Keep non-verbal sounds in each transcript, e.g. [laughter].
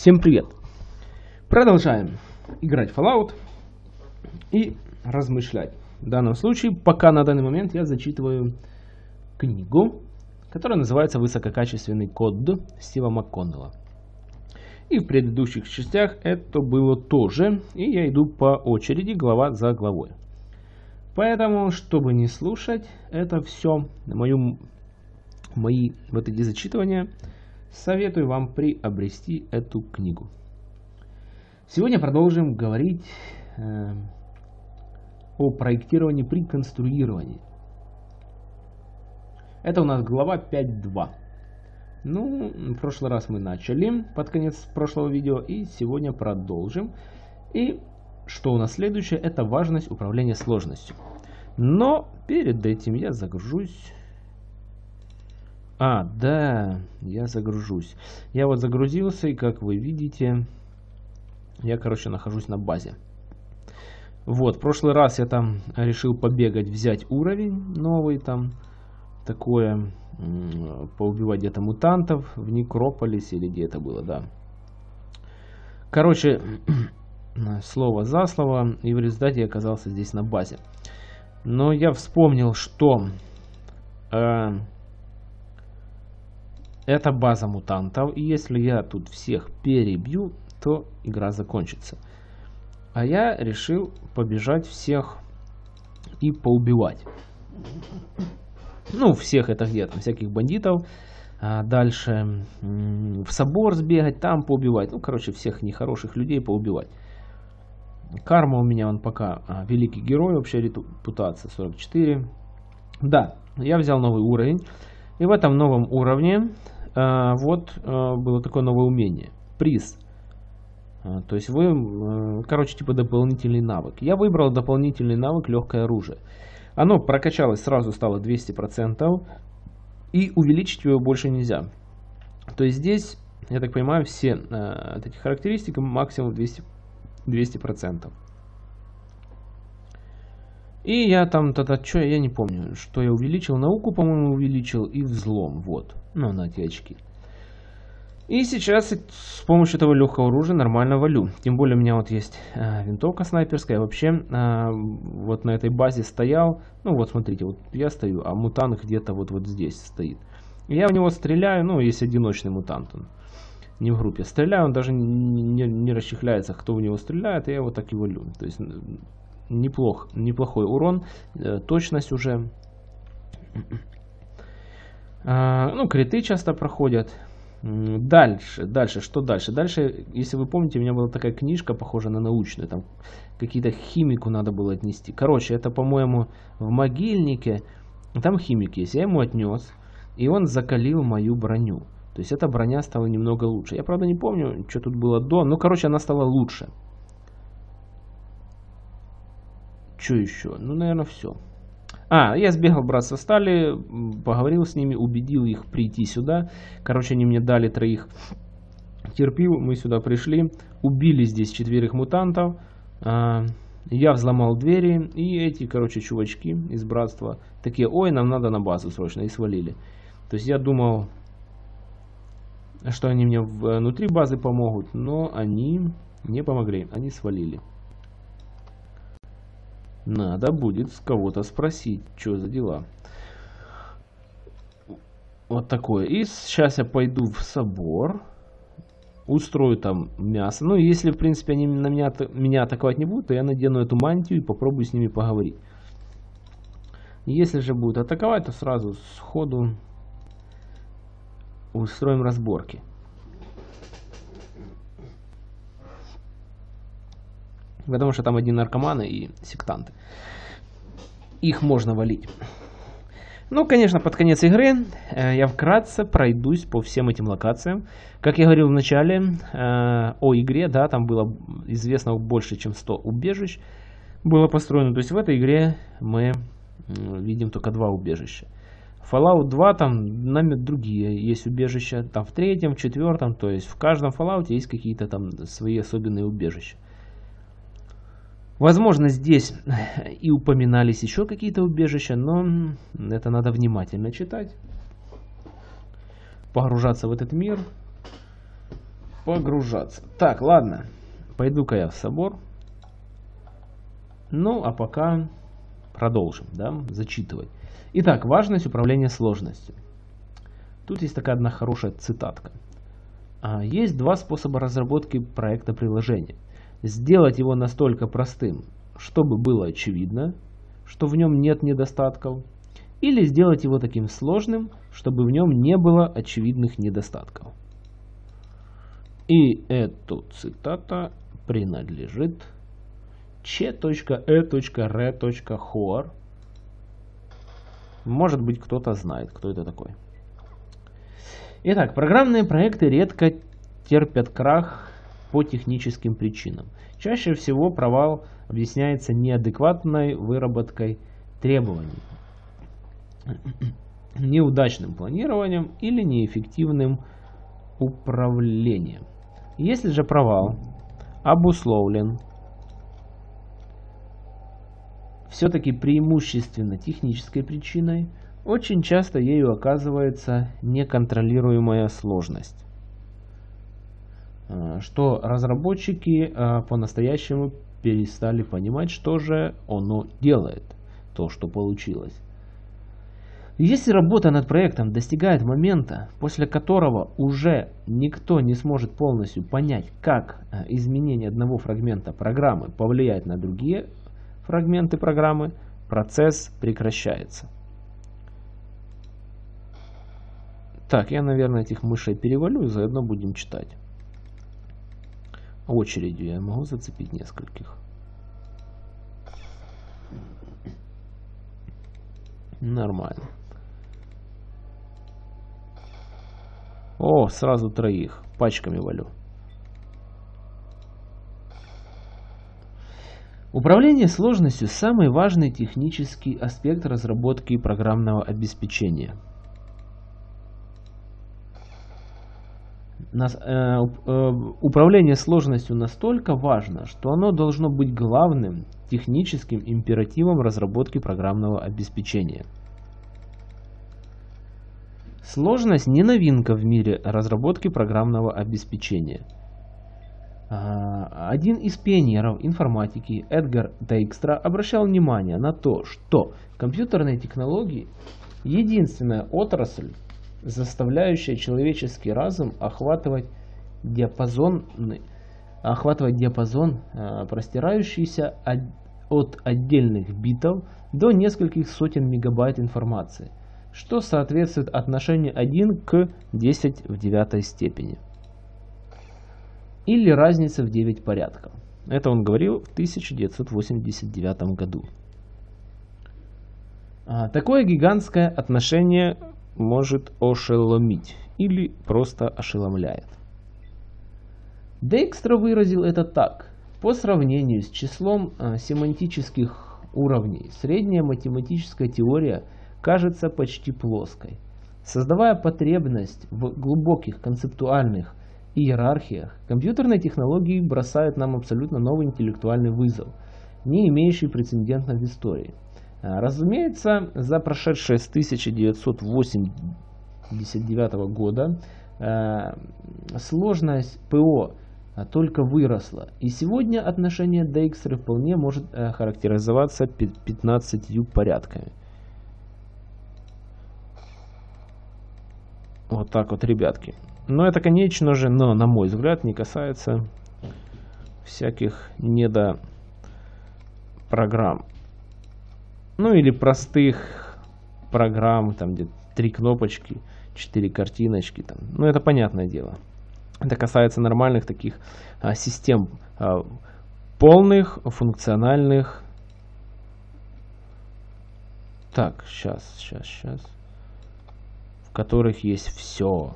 Всем привет! Продолжаем играть Fallout и размышлять. В данном случае, пока на данный момент я зачитываю книгу, которая называется «Высококачественный код» Стива МакКоннелла. И в предыдущих частях это было тоже, и я иду по очереди, глава за главой. Поэтому, чтобы не слушать это все, мою, мои вот эти зачитывания – советую вам приобрести эту книгу. Сегодня продолжим говорить э, о проектировании при конструировании. Это у нас глава 5.2. Ну, в прошлый раз мы начали под конец прошлого видео и сегодня продолжим. И что у нас следующее, это важность управления сложностью. Но перед этим я загружусь а, да, я загружусь. Я вот загрузился, и как вы видите, я, короче, нахожусь на базе. Вот, в прошлый раз я там решил побегать, взять уровень новый там, такое, поубивать где-то мутантов в Некрополисе или где это было, да. Короче, [clears throat] слово за слово, и в результате я оказался здесь на базе. Но я вспомнил, что... Э, это база мутантов, и если я тут всех перебью, то игра закончится. А я решил побежать всех и поубивать. Ну, всех это где там, всяких бандитов. А дальше в собор сбегать, там поубивать. Ну, короче, всех нехороших людей поубивать. Карма у меня, он пока а, великий герой, вообще репутация 44. Да, я взял новый уровень. И в этом новом уровне вот а, было такое новое умение. Приз. А, то есть вы, короче, типа дополнительный навык. Я выбрал дополнительный навык легкое оружие. Оно прокачалось, сразу стало 200%. И увеличить его больше нельзя. То есть здесь, я так понимаю, все э, эти характеристики максимум 200%. 200%. И я там тогда, что, я не помню, что я увеличил. Науку, по-моему, увеличил и взлом. Вот ну, на эти очки. И сейчас с помощью этого легкого оружия нормально валю. Тем более у меня вот есть э, винтовка снайперская. Вообще э, вот на этой базе стоял. Ну вот смотрите, вот я стою, а мутант где-то вот, вот здесь стоит. я в него стреляю, ну есть одиночный мутант он. Не в группе. Стреляю, он даже не, не, не расчехляется, кто в него стреляет, и я вот так и валю. То есть неплох, неплохой урон, э, точность уже а, ну, криты часто проходят. Дальше, дальше, что дальше? Дальше, если вы помните, у меня была такая книжка, похожая на научную, там какие-то химику надо было отнести. Короче, это, по-моему, в могильнике, там химик есть, я ему отнес, и он закалил мою броню. То есть эта броня стала немного лучше. Я, правда, не помню, что тут было до, но, короче, она стала лучше. Что еще? Ну, наверное, все. А, я сбегал браться стали, поговорил с ними, убедил их прийти сюда. Короче, они мне дали троих терпил, мы сюда пришли, убили здесь четверых мутантов. А, я взломал двери, и эти, короче, чувачки из братства такие, ой, нам надо на базу срочно, и свалили. То есть я думал, что они мне внутри базы помогут, но они не помогли, они свалили. Надо будет с кого-то спросить, что за дела. Вот такое. И сейчас я пойду в собор. Устрою там мясо. Ну, если, в принципе, они на меня, меня атаковать не будут, то я надену эту мантию и попробую с ними поговорить. Если же будут атаковать, то сразу сходу устроим разборки. Потому что там одни наркоманы и сектанты. Их можно валить. Ну, конечно, под конец игры э, я вкратце пройдусь по всем этим локациям. Как я говорил в начале э, о игре, да, там было известно больше, чем 100 убежищ было построено. То есть в этой игре мы видим только два убежища. Fallout 2 там нами другие есть убежища, там в третьем, в четвертом, то есть в каждом Fallout есть какие-то там свои особенные убежища. Возможно, здесь и упоминались еще какие-то убежища, но это надо внимательно читать, погружаться в этот мир погружаться. Так, ладно. Пойду-ка я в собор. Ну, а пока продолжим, да, зачитывать. Итак, важность управления сложностью. Тут есть такая одна хорошая цитатка. А, есть два способа разработки проекта приложения. Сделать его настолько простым, чтобы было очевидно, что в нем нет недостатков, или сделать его таким сложным, чтобы в нем не было очевидных недостатков. И эту цитата принадлежит che.e.re.hor. Может быть кто-то знает, кто это такой. Итак, программные проекты редко терпят крах по техническим причинам. Чаще всего провал объясняется неадекватной выработкой требований, [clears throat] неудачным планированием или неэффективным управлением. Если же провал обусловлен все-таки преимущественно технической причиной, очень часто ею оказывается неконтролируемая сложность, что разработчики а, по-настоящему перестали понимать, что же оно делает, то, что получилось. Если работа над проектом достигает момента, после которого уже никто не сможет полностью понять, как а, изменение одного фрагмента программы повлияет на другие фрагменты программы, процесс прекращается. Так, я, наверное, этих мышей перевалю и заодно будем читать. Очередью я могу зацепить нескольких. Нормально. О, сразу троих. Пачками валю. Управление сложностью – самый важный технический аспект разработки программного обеспечения. Нас, э, э, управление сложностью настолько важно, что оно должно быть главным техническим императивом разработки программного обеспечения. Сложность не новинка в мире разработки программного обеспечения – а, один из пионеров информатики Эдгар Дейкстра обращал внимание на то, что компьютерные технологии – единственная отрасль, заставляющая человеческий разум охватывать диапазон, охватывать диапазон, а, простирающийся от отдельных битов до нескольких сотен мегабайт информации, что соответствует отношению 1 к 10 в девятой степени или разница в 9 порядков. Это он говорил в 1989 году. А, такое гигантское отношение может ошеломить или просто ошеломляет. Дейкстра выразил это так. По сравнению с числом а, семантических уровней, средняя математическая теория кажется почти плоской. Создавая потребность в глубоких концептуальных иерархиях компьютерные технологии бросают нам абсолютно новый интеллектуальный вызов, не имеющий прецедентов в истории. А, разумеется, за прошедшее с 1989 года а, сложность ПО только выросла. И сегодня отношение Дейксера вполне может характеризоваться 15 порядками. Вот так вот, ребятки. Но это, конечно же, но, на мой взгляд, не касается всяких недопрограмм. Ну или простых программ, там где три кнопочки, четыре картиночки. Там. Ну это понятное дело. Это касается нормальных таких а, систем, а, полных, функциональных. Так, сейчас, сейчас, сейчас. В которых есть все.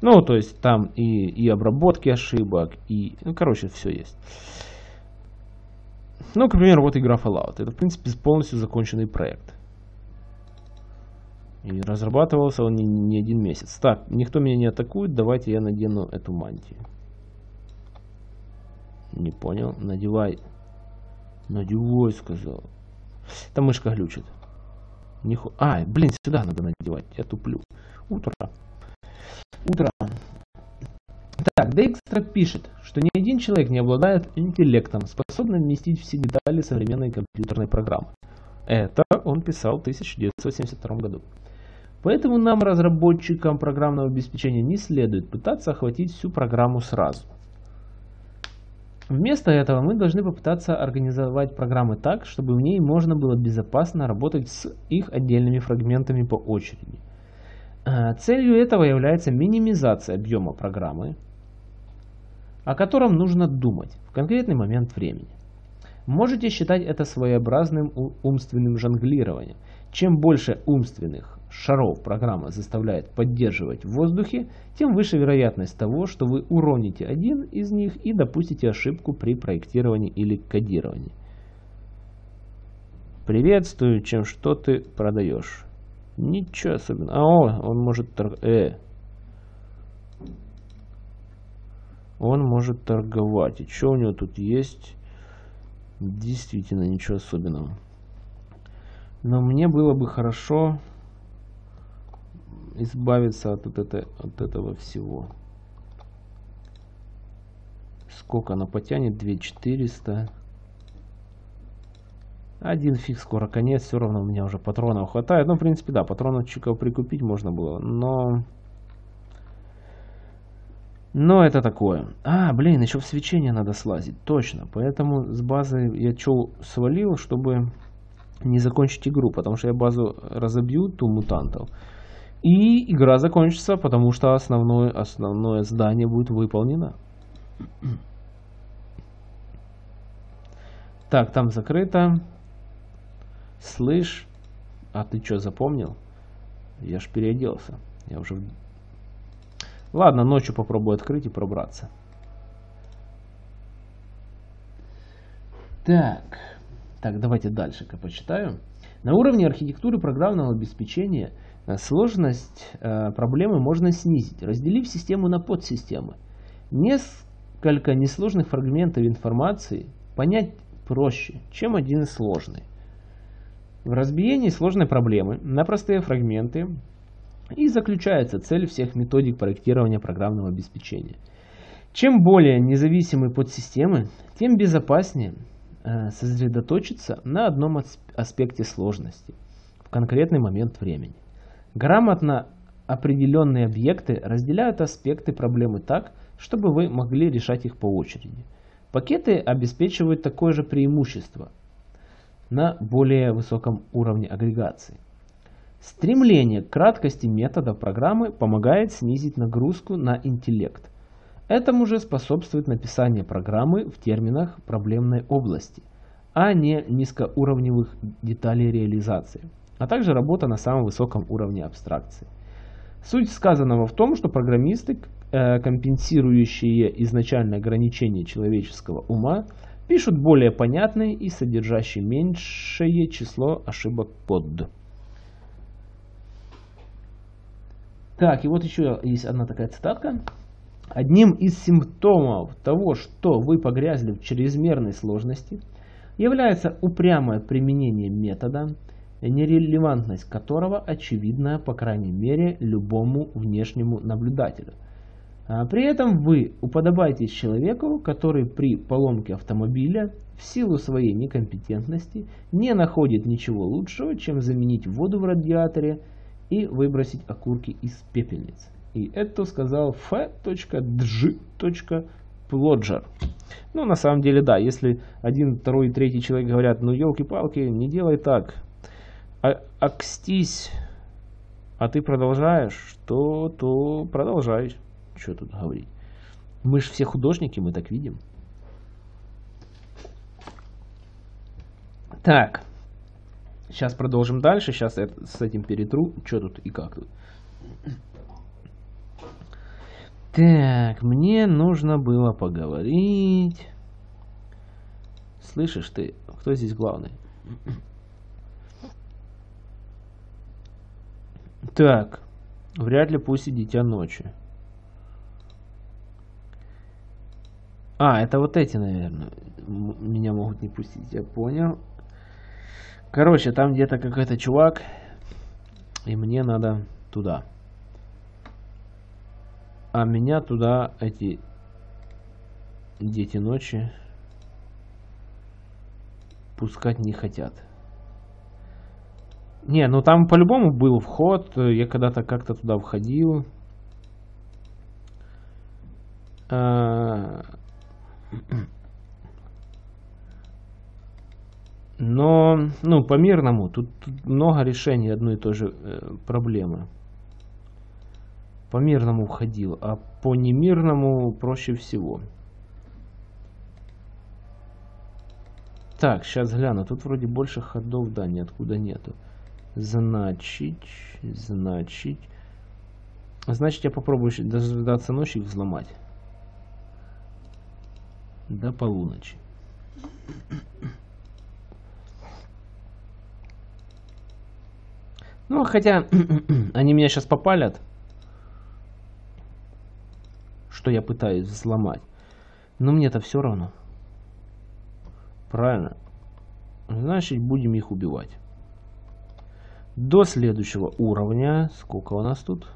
Ну, то есть там и, и обработки ошибок, и, ну, короче, все есть. Ну, к примеру, вот игра Fallout. Это, в принципе, полностью законченный проект. И разрабатывался он не, не один месяц. Так, никто меня не атакует, давайте я надену эту мантию. Не понял, надевай. Надевай, сказал. Там мышка глючит. Ниху... А, блин, сюда надо надевать, я туплю. Утро. Утро. Дейкстра пишет, что ни один человек не обладает интеллектом, способным вместить все детали современной компьютерной программы. Это он писал в 1972 году. Поэтому нам, разработчикам программного обеспечения, не следует пытаться охватить всю программу сразу. Вместо этого мы должны попытаться организовать программы так, чтобы в ней можно было безопасно работать с их отдельными фрагментами по очереди. Э, целью этого является минимизация объема программы, о котором нужно думать в конкретный момент времени. Можете считать это своеобразным умственным жонглированием. Чем больше умственных шаров программа заставляет поддерживать в воздухе, тем выше вероятность того, что вы уроните один из них и допустите ошибку при проектировании или кодировании. Приветствую, чем что ты продаешь? Ничего особенного. А, о, он может. Э. Он может торговать. И что у него тут есть? Действительно, ничего особенного. Но мне было бы хорошо избавиться от, вот это, от этого всего. Сколько она потянет? 2400. Один фиг, скоро конец, все равно у меня уже патронов хватает. Ну, в принципе, да, патрончиков прикупить можно было, но... Но это такое. А, блин, еще в свечение надо слазить, точно. Поэтому с базы я что свалил, чтобы не закончить игру, потому что я базу разобью, ту мутантов. И игра закончится, потому что основное, основное здание будет выполнено. Так, там закрыто. Слышь, а ты что, запомнил? Я ж переоделся. Я уже... Ладно, ночью попробую открыть и пробраться. Так. Так, давайте дальше-ка почитаю. На уровне архитектуры программного обеспечения – Э, сложность э, проблемы можно снизить, разделив систему на подсистемы. Несколько несложных фрагментов информации понять проще, чем один сложный. В разбиении сложной проблемы на простые фрагменты и заключается цель всех методик проектирования программного обеспечения. Чем более независимы подсистемы, тем безопаснее э, сосредоточиться на одном аспекте сложности в конкретный момент времени. Грамотно определенные объекты разделяют аспекты проблемы так, чтобы вы могли решать их по очереди. Пакеты обеспечивают такое же преимущество на более высоком уровне агрегации. Стремление к краткости метода программы помогает снизить нагрузку на интеллект. Этому же способствует написание программы в терминах проблемной области, а не низкоуровневых деталей реализации а также работа на самом высоком уровне абстракции. Суть сказанного в том, что программисты, э, компенсирующие изначальное ограничение человеческого ума, пишут более понятные и содержащие меньшее число ошибок под. Так, и вот еще есть одна такая цитатка. Одним из симптомов того, что вы погрязли в чрезмерной сложности, является упрямое применение метода, нерелевантность которого очевидна, по крайней мере, любому внешнему наблюдателю. А при этом вы уподобаетесь человеку, который при поломке автомобиля в силу своей некомпетентности не находит ничего лучшего, чем заменить воду в радиаторе и выбросить окурки из пепельницы. И это сказал f.dж.plodger. Ну, на самом деле, да, если один, второй, третий человек говорят, ну, елки-палки, не делай так, а, акстись, а ты продолжаешь, то, то продолжай. Что тут говорить? Мы же все художники, мы так видим. Так. Сейчас продолжим дальше. Сейчас я с этим перетру. Что тут и как тут. Так, мне нужно было поговорить. Слышишь ты, кто здесь главный? Так, вряд ли пусть и дитя ночи. А, это вот эти, наверное, меня могут не пустить, я понял. Короче, там где-то какой-то чувак, и мне надо туда. А меня туда эти Дети ночи пускать не хотят. Не, ну там по-любому был вход. Я когда-то как-то туда входил. А, но, ну, по мирному, тут, тут много решений одной и той же э, проблемы. По мирному входил, а по немирному проще всего. Так, сейчас гляну. Тут вроде больше ходов, да, ниоткуда нету. Значить, значить. Значит, я попробую дождаться ночи их взломать. До полуночи. Ну, хотя [clears throat] они меня сейчас попалят, что я пытаюсь взломать. Но мне-то все равно. Правильно? Значит, будем их убивать. До следующего уровня, сколько у нас тут?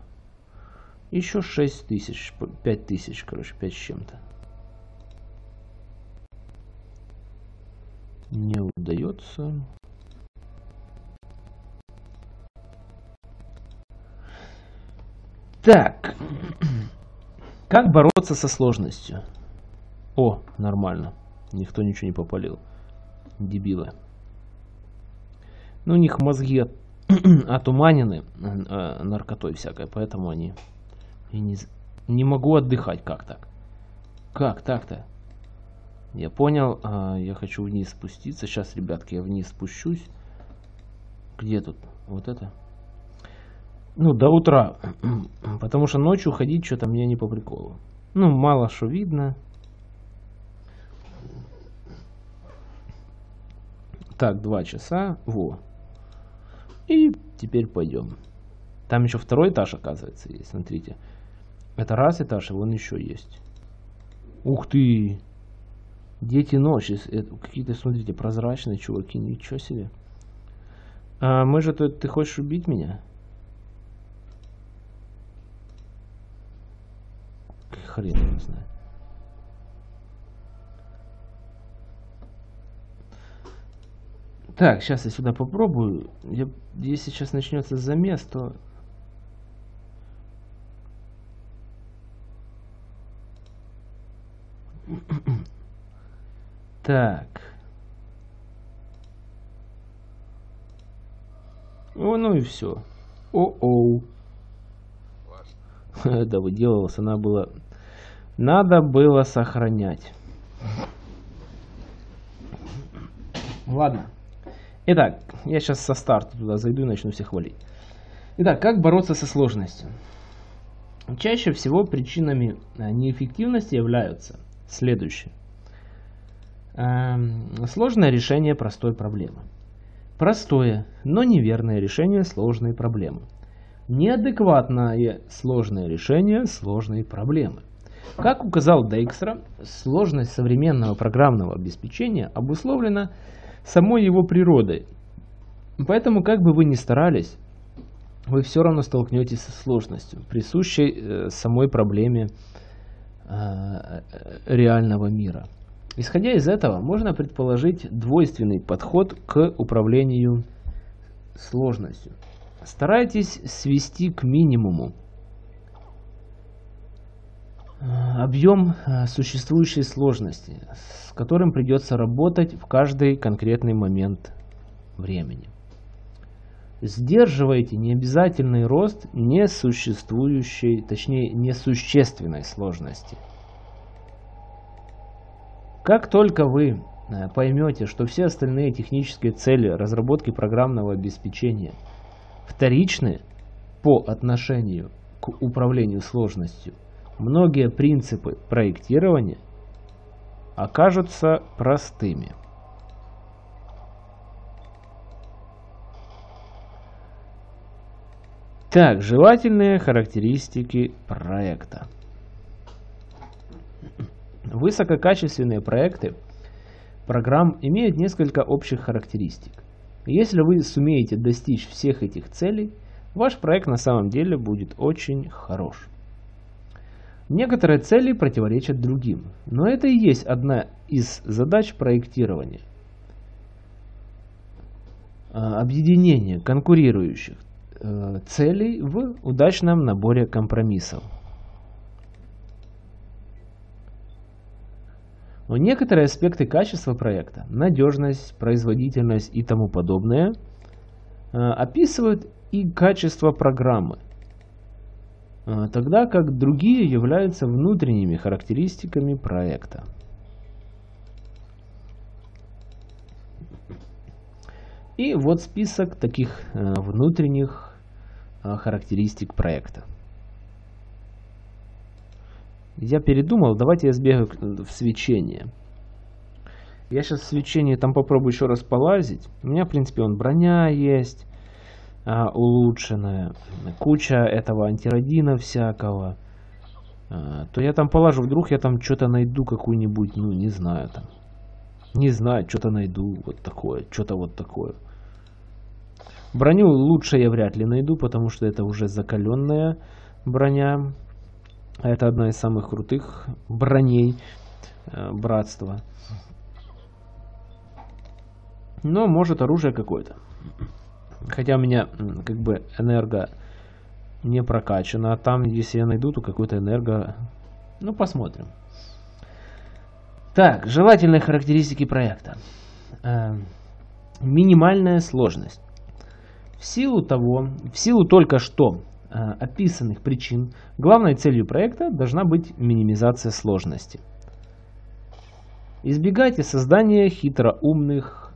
Еще 6 тысяч, 5 тысяч, короче, 5 с чем-то. Не удается. Так. [clears throat] Как бороться со сложностью? О, нормально. Никто ничего не попалил. Дебилы. Ну, у них мозги от, [clears throat] отуманены э, наркотой всякой, поэтому они... Я не, не могу отдыхать. Как так? Как так-то? Я понял, э, я хочу вниз спуститься. Сейчас, ребятки, я вниз спущусь. Где тут? Вот это? Ну, до утра. [clears throat] Потому что ночью ходить что-то мне не по приколу. Ну, мало что видно. Так, два часа. Во. И теперь пойдем. Там еще второй этаж, оказывается, есть. Смотрите. Это раз этаж, и вон еще есть. Ух ты! Дети ночи. Какие-то, смотрите, прозрачные чуваки. Ничего себе. А мы же тут... Ты хочешь убить меня? Хрен не знаю. Так, сейчас я сюда попробую. Я, если сейчас начнется замес, то... [coughs] Так. О, ну и все. О-оу. [laughs] Да, выделалась, она была... Надо было сохранять. Ладно. Итак, я сейчас со старта туда зайду и начну всех хвалить. Итак, как бороться со сложностью? Чаще всего причинами э, неэффективности являются следующие. Эм, сложное решение простой проблемы. Простое, но неверное решение сложной проблемы. Неадекватное сложное решение сложной проблемы. Как указал Дейкстра, сложность современного программного обеспечения обусловлена самой его природой. Поэтому, как бы вы ни старались, вы все равно столкнетесь со сложностью, присущей э, самой проблеме э, реального мира. Исходя из этого, можно предположить двойственный подход к управлению сложностью. Старайтесь свести к минимуму э, объем э, существующей сложности, с которым придется работать в каждый конкретный момент времени. Сдерживайте необязательный рост несуществующей, точнее несущественной сложности. Как только вы э, поймете, что все остальные технические цели разработки программного обеспечения вторичны по отношению к управлению сложностью, многие принципы проектирования окажутся простыми. Так, желательные характеристики проекта. Высококачественные проекты программ имеют несколько общих характеристик. Если вы сумеете достичь всех этих целей, ваш проект на самом деле будет очень хорош. Некоторые цели противоречат другим, но это и есть одна из задач проектирования. А, объединение конкурирующих э, целей в удачном наборе компромиссов. Но некоторые аспекты качества проекта, надежность, производительность и тому подобное, э, описывают и качество программы, тогда как другие являются внутренними характеристиками проекта. И вот список таких э, внутренних характеристик проекта. Я передумал, давайте я сбегаю в свечение. Я сейчас в свечении там попробую еще раз полазить. У меня, в принципе, он броня есть а, улучшенная. Куча этого антирадина всякого. А, то я там положу, вдруг я там что-то найду, какую-нибудь, ну, не знаю там. Не знаю, что-то найду, вот такое, что-то вот такое. Броню лучше я вряд ли найду, потому что это уже закаленная броня. Это одна из самых крутых броней э, братства. Но может оружие какое-то. Хотя у меня как бы энерго не прокачано. А там, если я найду, то какой-то энерго... Ну, посмотрим. Так, желательные характеристики проекта. Э, минимальная сложность. В силу того, в силу только что Э, описанных причин главной целью проекта должна быть минимизация сложности. Избегайте создания хитроумных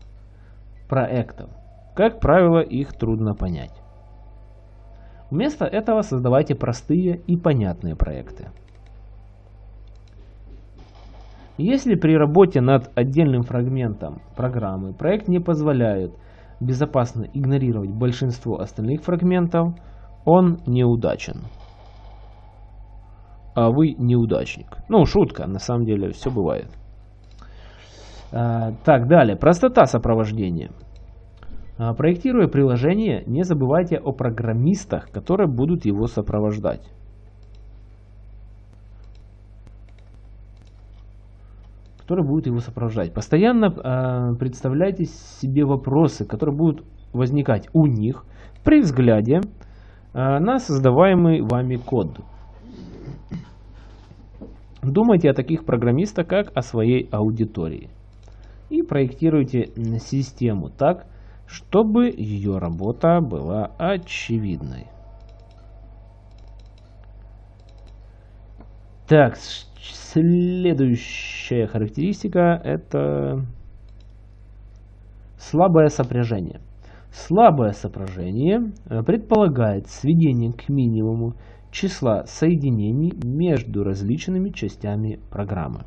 проектов. Как правило, их трудно понять. Вместо этого создавайте простые и понятные проекты. Если при работе над отдельным фрагментом программы проект не позволяет безопасно игнорировать большинство остальных фрагментов – он неудачен. А вы неудачник. Ну, шутка, на самом деле все бывает. А, так, далее. Простота сопровождения. А, проектируя приложение, не забывайте о программистах, которые будут его сопровождать. которые будут его сопровождать. Постоянно э, представляйте себе вопросы, которые будут возникать у них при взгляде Э, на создаваемый вами код. Думайте о таких программистах, как о своей аудитории. И проектируйте систему так, чтобы ее работа была очевидной. Так, следующая характеристика это слабое сопряжение. Слабое сопряжение э, предполагает сведение к минимуму числа соединений между различными частями программы.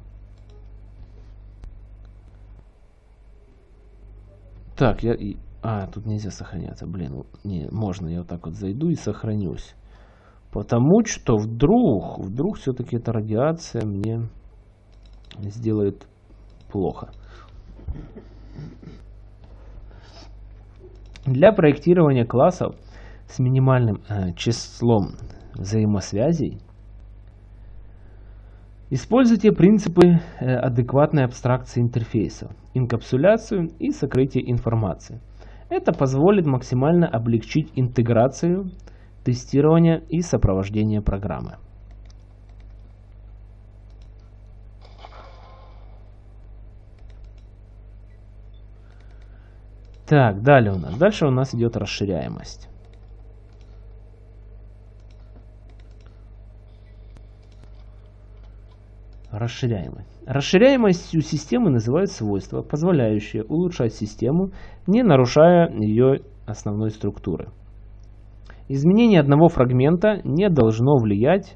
Так, я... А, тут нельзя сохраняться. Блин, не, можно, я вот так вот зайду и сохранюсь. Потому что вдруг, вдруг все-таки эта радиация мне сделает плохо. Для проектирования классов с минимальным э, числом взаимосвязей используйте принципы э, адекватной абстракции интерфейсов, инкапсуляцию и сокрытие информации. Это позволит максимально облегчить интеграцию, тестирование и сопровождение программы. Так, далее у нас. Дальше у нас идет расширяемость. Расширяемость. Расширяемостью системы называют свойства, позволяющие улучшать систему, не нарушая ее основной структуры. Изменение одного фрагмента не должно влиять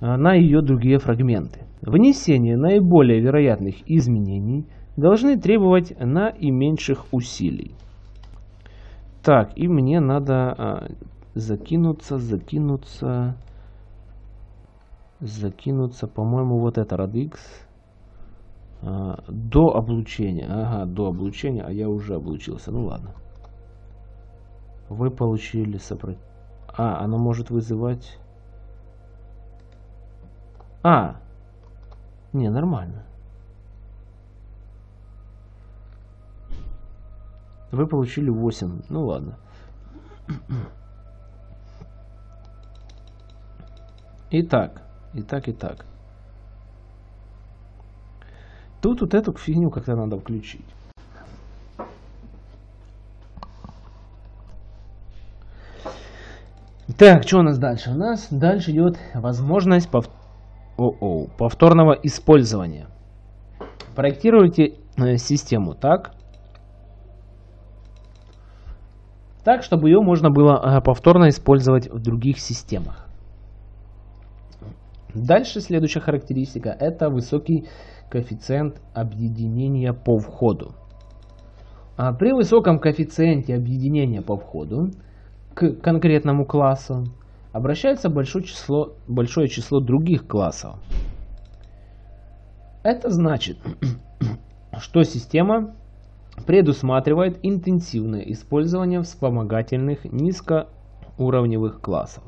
на ее другие фрагменты. Внесение наиболее вероятных изменений должны требовать на и меньших усилий. Так, и мне надо а, закинуться, закинуться, закинуться, по-моему, вот это radix а, до облучения. Ага, до облучения, а я уже облучился. Ну ладно. Вы получили сопротивление. А, оно может вызывать... А! Не, нормально. Вы получили 8. Ну ладно. Итак, итак, итак. Тут вот эту фигню как-то надо включить. Так, что у нас дальше? У нас дальше идет возможность пов... О -о, повторного использования. Проектируйте э, систему так, так, чтобы ее можно было э, повторно использовать в других системах. Дальше следующая характеристика – это высокий коэффициент объединения по входу. А при высоком коэффициенте объединения по входу к конкретному классу обращается большое число, большое число других классов. Это значит, [clears throat] что система предусматривает интенсивное использование вспомогательных низкоуровневых классов.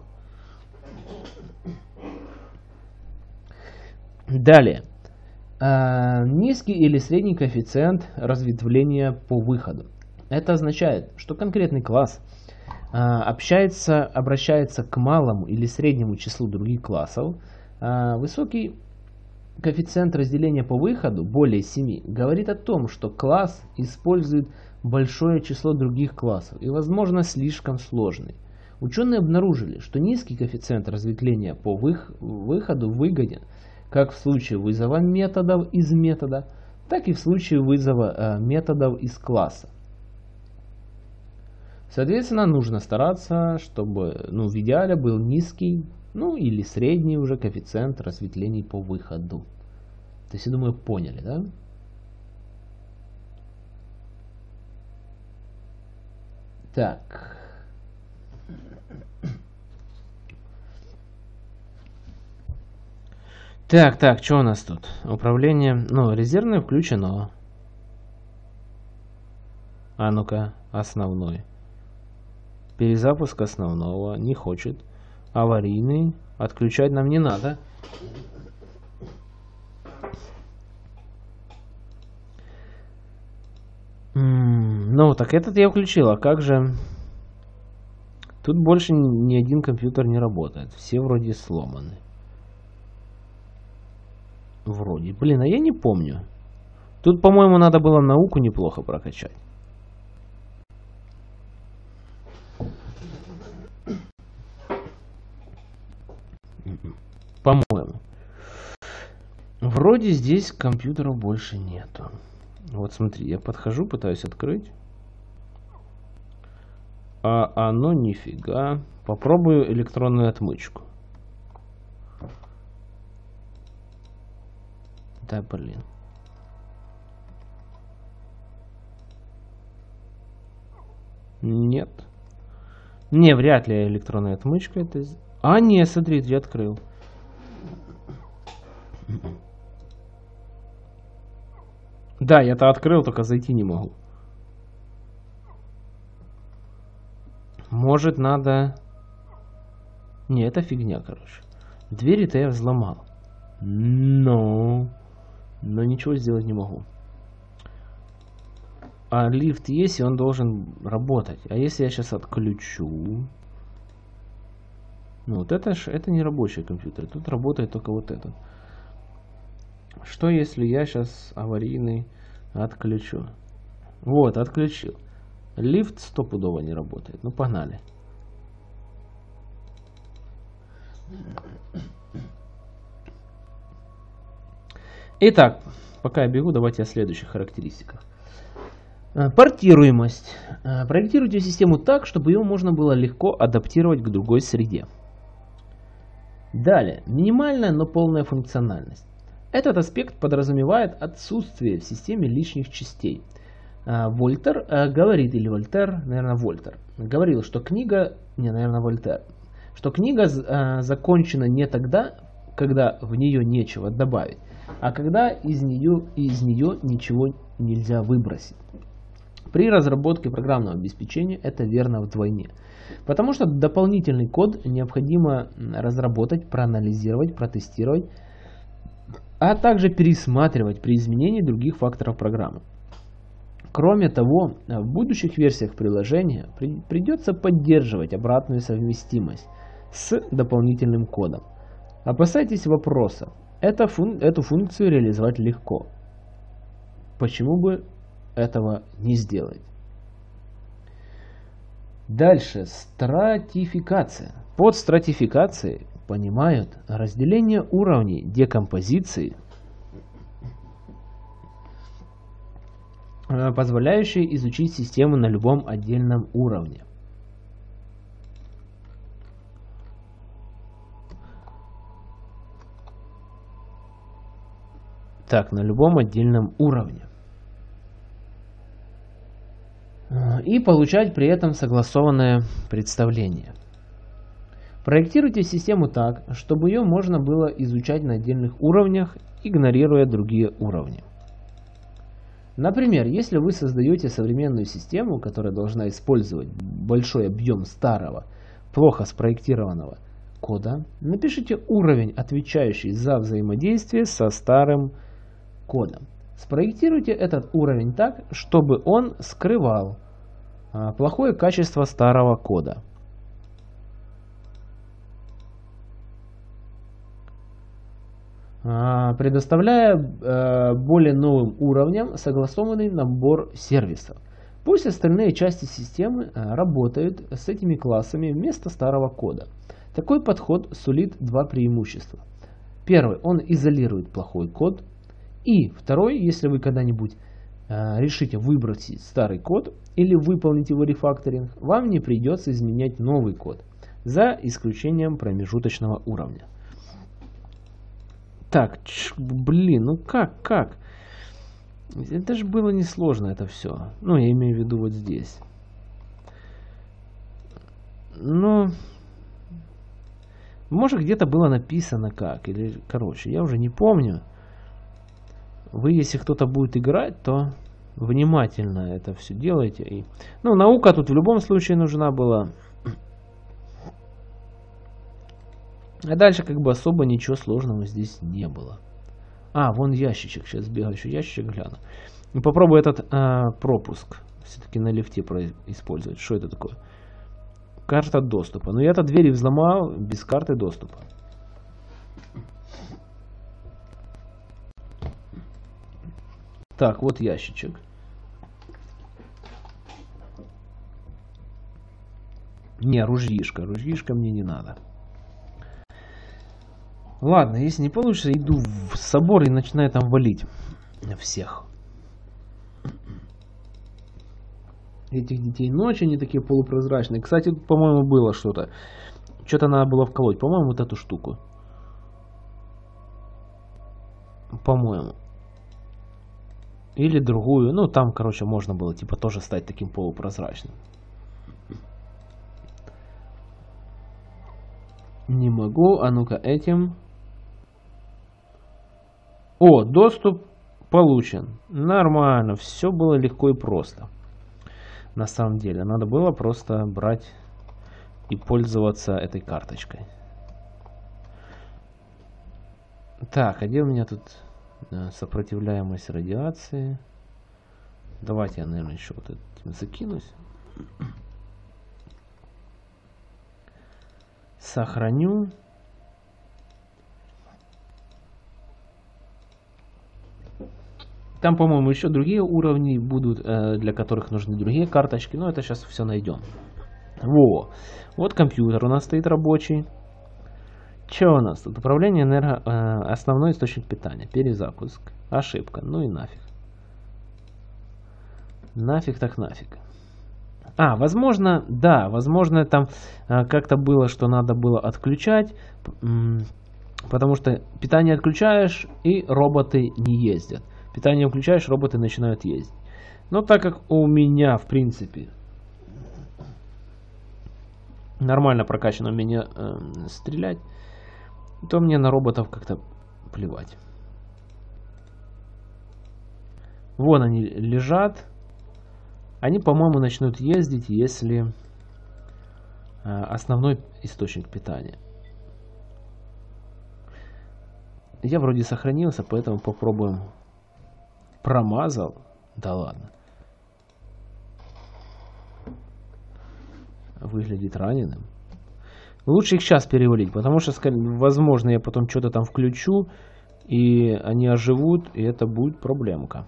Далее. Э, низкий или средний коэффициент разветвления по выходу. Это означает, что конкретный класс э, общается, обращается к малому или среднему числу других классов. Э, высокий коэффициент разделения по выходу, более 7, говорит о том, что класс использует большое число других классов и, возможно, слишком сложный. Ученые обнаружили, что низкий коэффициент разветвления по выходу выгоден – как в случае вызова методов из метода, так и в случае вызова э, методов из класса. Соответственно, нужно стараться, чтобы ну, в идеале был низкий, ну или средний уже коэффициент разветвлений по выходу. То есть, я думаю, поняли, да? Так. Так, так, что у нас тут? Управление, ну, резервное включено. А ну-ка, основной. Перезапуск основного не хочет. Аварийный. Отключать нам не надо. ну, так этот я включил. А как же... Тут больше ни один компьютер не работает. Все вроде сломаны. Вроде. Блин, а я не помню. Тут, по-моему, надо было науку неплохо прокачать. [clears throat] По-моему. Вроде здесь компьютеров больше нету. Вот смотри, я подхожу, пытаюсь открыть. А оно нифига. Попробую электронную отмычку. Да, блин. Нет. Не, вряд ли электронная отмычка это... А, не, смотри, я открыл. Да, я-то открыл, только зайти не могу. Может, надо... Не, это фигня, короче. Двери-то я взломал. Но... Но ничего сделать не могу. А лифт есть, и он должен работать. А если я сейчас отключу... Ну, вот это ж это не рабочий компьютер. Тут работает только вот этот. Что если я сейчас аварийный отключу? Вот, отключил. Лифт стопудово не работает. Ну, погнали. Итак, пока я бегу, давайте о следующих характеристиках. Э, портируемость. Э, проектируйте систему так, чтобы ее можно было легко адаптировать к другой среде. Далее. Минимальная, но полная функциональность. Этот аспект подразумевает отсутствие в системе лишних частей. Э, Вольтер говорит, или Вольтер, наверное, Вольтер, говорил, что книга, не, наверное, Вольтер, что книга закончена не тогда, когда в нее нечего добавить, а когда из нее, из нее ничего нельзя выбросить. При разработке программного обеспечения это верно вдвойне. Потому что дополнительный код необходимо разработать, проанализировать, протестировать, а также пересматривать при изменении других факторов программы. Кроме того, в будущих версиях приложения придется поддерживать обратную совместимость с дополнительным кодом. Опасайтесь вопроса. Это фун эту функцию реализовать легко. Почему бы этого не сделать? Дальше. Стратификация. Под стратификацией понимают разделение уровней декомпозиции, э, позволяющие изучить систему на любом отдельном уровне. Так, на любом отдельном уровне. И получать при этом согласованное представление. Проектируйте систему так, чтобы ее можно было изучать на отдельных уровнях, игнорируя другие уровни. Например, если вы создаете современную систему, которая должна использовать большой объем старого, плохо спроектированного кода, напишите уровень, отвечающий за взаимодействие со старым кодом. Спроектируйте этот уровень так, чтобы он скрывал а, плохое качество старого кода. А, предоставляя а, более новым уровням согласованный набор сервисов. Пусть остальные части системы работают с этими классами вместо старого кода. Такой подход сулит два преимущества. Первый, он изолирует плохой код, и второй, если вы когда-нибудь э, решите выбросить старый код или выполнить его рефакторинг, вам не придется изменять новый код, за исключением промежуточного уровня. Так, ч, блин, ну как, как? Это же было несложно это все. Ну, я имею в виду вот здесь. Ну, может где-то было написано как, или, короче, я уже не помню. Вы, если кто-то будет играть, то внимательно это все делайте. И, ну, наука тут в любом случае нужна была. А дальше как бы особо ничего сложного здесь не было. А, вон ящичек. Сейчас бегаю еще ящичек гляну. И попробую этот а, пропуск все-таки на лифте использовать. Что это такое? Карта доступа. Но я-то двери взломал без карты доступа. Так, вот ящичек. Не, ружьишка. Ружьишка мне не надо. Ладно, если не получится, иду в собор и начинаю там валить всех. Этих детей ночи, они такие полупрозрачные. Кстати, по-моему, было что-то. Что-то надо было вколоть. По-моему, вот эту штуку. По-моему. Или другую. Ну, там, короче, можно было типа тоже стать таким полупрозрачным. Не могу. А ну-ка этим. О, доступ получен. Нормально. Все было легко и просто. На самом деле. Надо было просто брать и пользоваться этой карточкой. Так, а где у меня тут сопротивляемость радиации. Давайте я, наверное, еще вот этим закинусь. Сохраню. Там, по-моему, еще другие уровни будут, э, для которых нужны другие карточки. Но это сейчас все найдем. Во. Вот компьютер у нас стоит рабочий. Что у нас тут? Управление энерго... Э, основной источник питания. Перезапуск. Ошибка. Ну и нафиг. Нафиг так нафиг. А, возможно, да, возможно там э, как-то было, что надо было отключать, потому что питание отключаешь и роботы не ездят. Питание включаешь, роботы начинают ездить. Но так как у меня, в принципе, нормально прокачано умение э, стрелять, то мне на роботов как-то плевать. Вон они лежат. Они, по-моему, начнут ездить, если э, основной источник питания. Я вроде сохранился, поэтому попробуем. Промазал. Да ладно. Выглядит раненым. Лучше их сейчас перевалить, потому что, возможно, я потом что-то там включу, и они оживут, и это будет проблемка.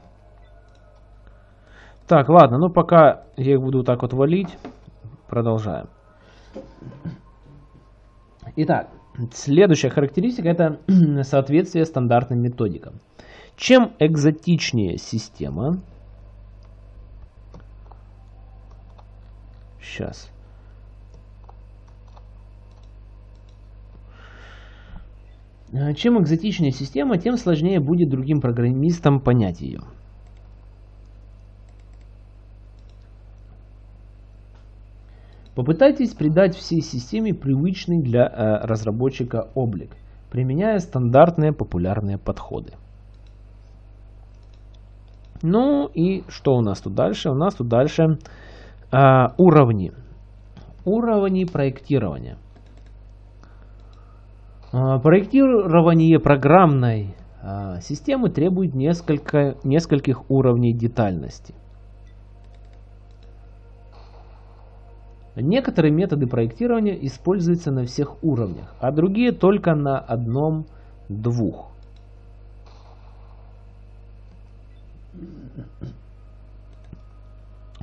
Так, ладно, ну пока я их буду вот так вот валить, продолжаем. Итак, следующая характеристика это [clears throat] соответствие стандартным методикам. Чем экзотичнее система, сейчас, чем экзотичнее система, тем сложнее будет другим программистам понять ее. Попытайтесь придать всей системе привычный для э, разработчика облик, применяя стандартные популярные подходы. Ну и что у нас тут дальше? У нас тут дальше э, уровни. Уровни проектирования. Э, проектирование программной э, системы требует несколько, нескольких уровней детальности. Некоторые методы проектирования используются на всех уровнях, а другие только на одном-двух.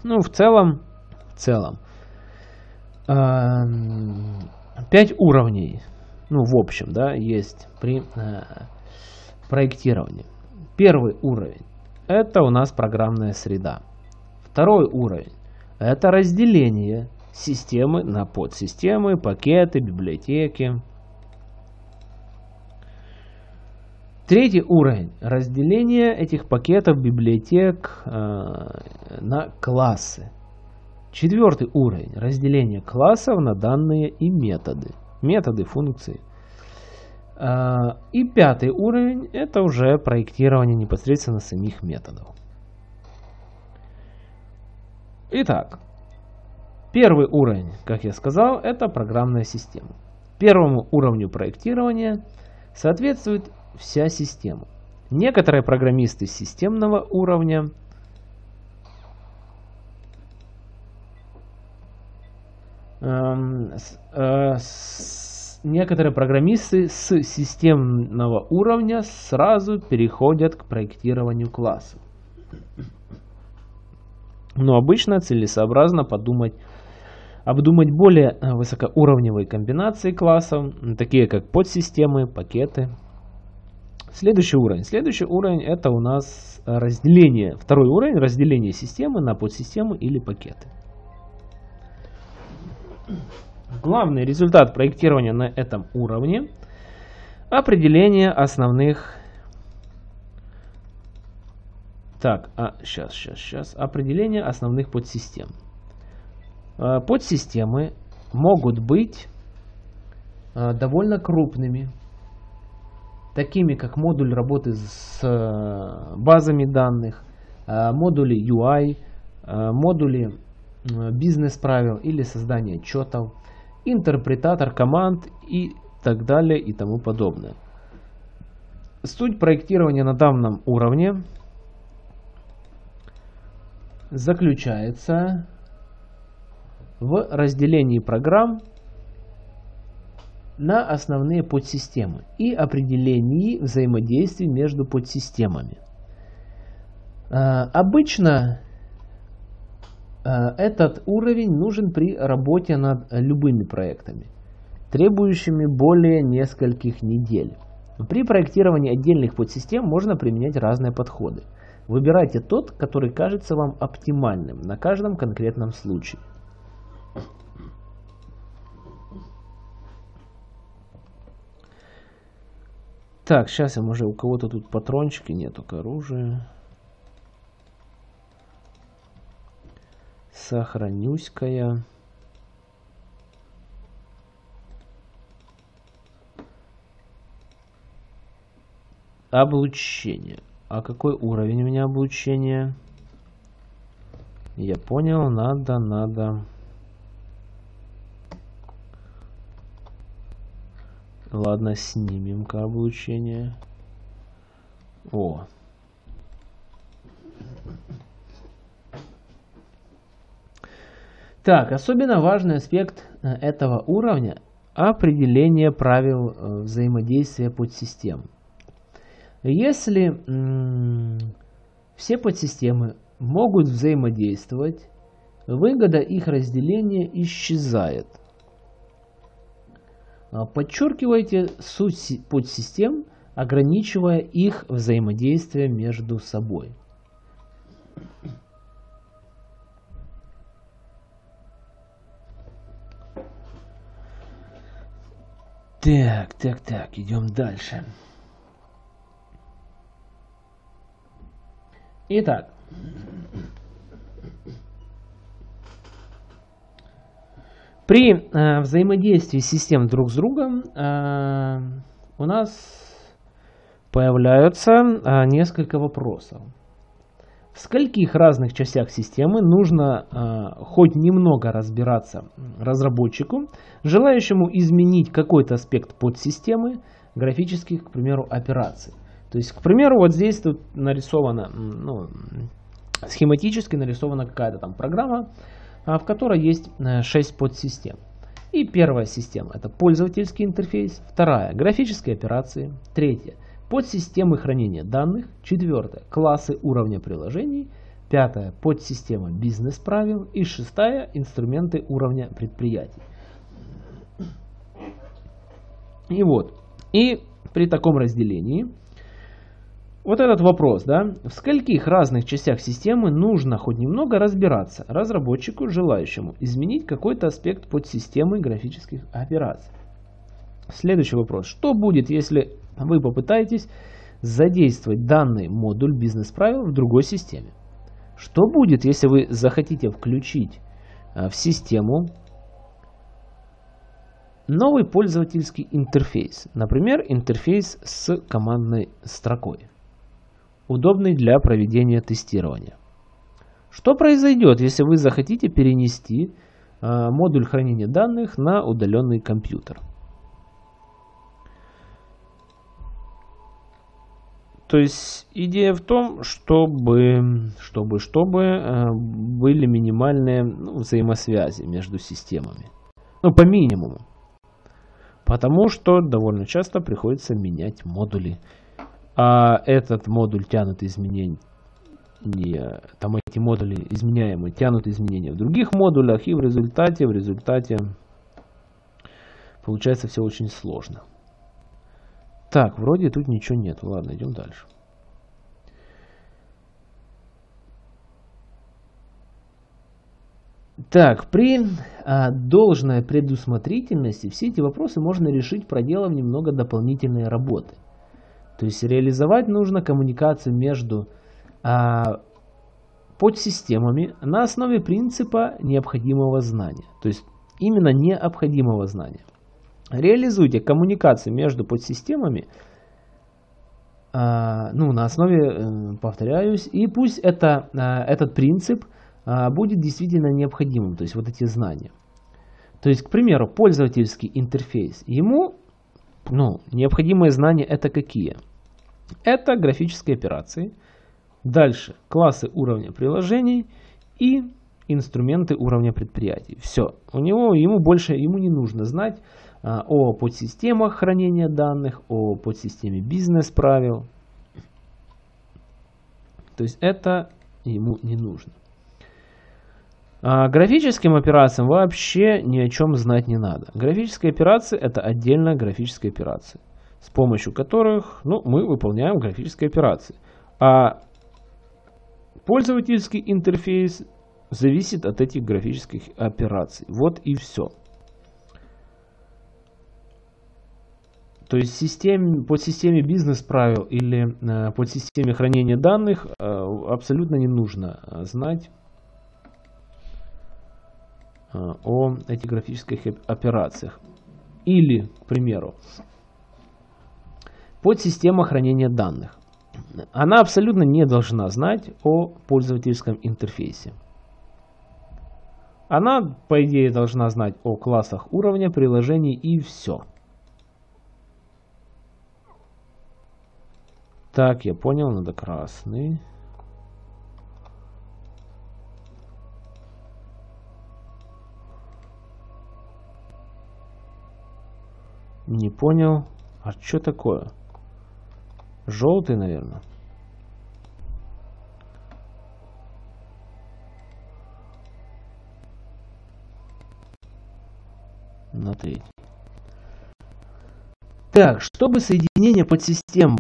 Ну, в целом, в целом, эм, пять уровней, ну, в общем, да, есть при э, проектировании. Первый уровень – это у нас программная среда. Второй уровень – это разделение системы на подсистемы, пакеты, библиотеки. Третий уровень – разделение этих пакетов библиотек э, на классы. Четвертый уровень – разделение классов на данные и методы. Методы, функции. Э, и пятый уровень – это уже проектирование непосредственно самих методов. Итак, Первый уровень, как я сказал, это программная система. Первому уровню проектирования соответствует вся система. Некоторые программисты системного уровня эм, э, некоторые программисты с системного уровня сразу переходят к проектированию классов. Но обычно целесообразно подумать обдумать более э, высокоуровневые комбинации классов, такие как подсистемы, пакеты. Следующий уровень. Следующий уровень это у нас разделение, второй уровень разделение системы на подсистемы или пакеты. Главный результат проектирования на этом уровне определение основных так, а сейчас, сейчас, сейчас. Определение основных подсистем. Э, подсистемы могут быть э, довольно крупными, такими как модуль работы с э, базами данных, модули UI, модули бизнес-правил или создание отчетов, интерпретатор команд и так далее и тому подобное. Суть проектирования на данном уровне заключается в разделении программ на основные подсистемы и определении взаимодействий между подсистемами. А, обычно этот уровень нужен при работе над любыми проектами, требующими более нескольких недель. При проектировании отдельных подсистем можно применять разные подходы. Выбирайте тот, который кажется вам оптимальным на каждом конкретном случае. Так, сейчас я, может, у кого-то тут патрончики нет, только оружие. Сохранюськая. Облучение. А какой уровень у меня облучения? Я понял, надо, надо. Ладно, снимем-ка облучение. О. Так, особенно важный аспект э, этого уровня – определение правил э, взаимодействия подсистем. Если все подсистемы могут взаимодействовать, выгода их разделения исчезает. А, подчеркивайте суть подсистем, ограничивая их взаимодействие между собой. Так, так, так, идем дальше. Итак, при э, взаимодействии систем друг с другом э, у нас появляются э, несколько вопросов. В скольких разных частях системы нужно э, хоть немного разбираться разработчику, желающему изменить какой-то аспект подсистемы графических, к примеру, операций. То есть, к примеру, вот здесь тут нарисовано, ну, схематически нарисована какая-то там программа, а, в которой есть 6 э, подсистем. И первая система это пользовательский интерфейс, вторая графические операции, третья подсистемы хранения данных, четвертая классы уровня приложений, пятая подсистема бизнес-правил. И шестая инструменты уровня предприятий. И вот, и при таком разделении вот этот вопрос, да, в скольких разных частях системы нужно хоть немного разбираться разработчику, желающему изменить какой-то аспект подсистемы графических операций. Следующий вопрос. Что будет, если вы попытаетесь задействовать данный модуль бизнес-правил в другой системе? Что будет, если вы захотите включить э, в систему новый пользовательский интерфейс, например, интерфейс с командной строкой? удобный для проведения тестирования. Что произойдет, если вы захотите перенести э, модуль хранения данных на удаленный компьютер? То есть идея в том, чтобы, чтобы, чтобы э, были минимальные ну, взаимосвязи между системами. Ну, по минимуму. Потому что довольно часто приходится менять модули а этот модуль тянут изменения, там эти модули изменяемые тянут изменения в других модулях, и в результате, в результате получается все очень сложно. Так, вроде тут ничего нет. Ладно, идем дальше. Так, при а, должной предусмотрительности все эти вопросы можно решить, проделав немного дополнительной работы. То есть реализовать нужно коммуникацию между а, подсистемами на основе принципа необходимого знания. То есть именно необходимого знания. Реализуйте коммуникацию между подсистемами а, ну, на основе, э, повторяюсь, и пусть это, а, этот принцип а, будет действительно необходимым, то есть вот эти знания. То есть, к примеру, пользовательский интерфейс, ему ну, необходимые знания это какие? Это графические операции. Дальше классы уровня приложений и инструменты уровня предприятий. Все. У него, ему больше ему не нужно знать о подсистемах хранения данных, о подсистеме бизнес-правил. То есть это ему не нужно. А графическим операциям вообще ни о чем знать не надо. Графические операции это отдельная графическая операция с помощью которых ну, мы выполняем графические операции. А пользовательский интерфейс зависит от этих графических операций. Вот и все. То есть систем, по системе бизнес-правил или э, по системе хранения данных э, абсолютно не нужно э, знать э, о этих графических операциях. Или, к примеру, Подсистема хранения данных. Она абсолютно не должна знать о пользовательском интерфейсе. Она, по идее, должна знать о классах уровня приложений и все. Так, я понял, надо красный. Не понял. А что такое? Желтый, наверное. На третий. Так, чтобы соединения подсистем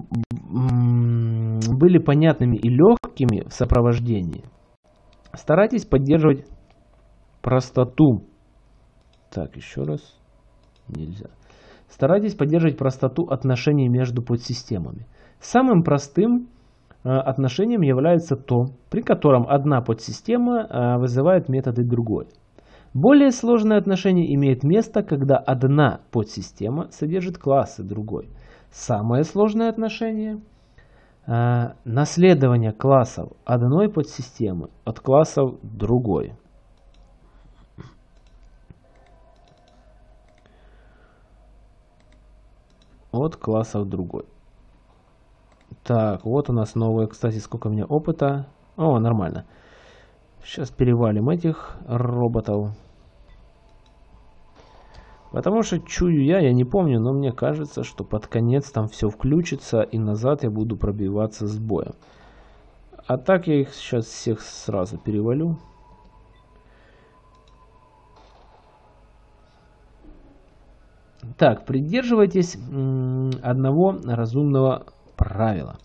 были понятными и легкими в сопровождении, старайтесь поддерживать простоту. Так, еще раз. Нельзя. Старайтесь поддерживать простоту отношений между подсистемами. Самым простым э, отношением является то, при котором одна подсистема э, вызывает методы другой. Более сложное отношение имеет место, когда одна подсистема содержит классы другой. Самое сложное отношение э, – наследование классов одной подсистемы от классов другой. От классов другой. Так, вот у нас новое. Кстати, сколько у меня опыта. О, нормально. Сейчас перевалим этих роботов. Потому что чую я, я не помню, но мне кажется, что под конец там все включится и назад я буду пробиваться с боем. А так я их сейчас всех сразу перевалю. Так, придерживайтесь одного разумного правила.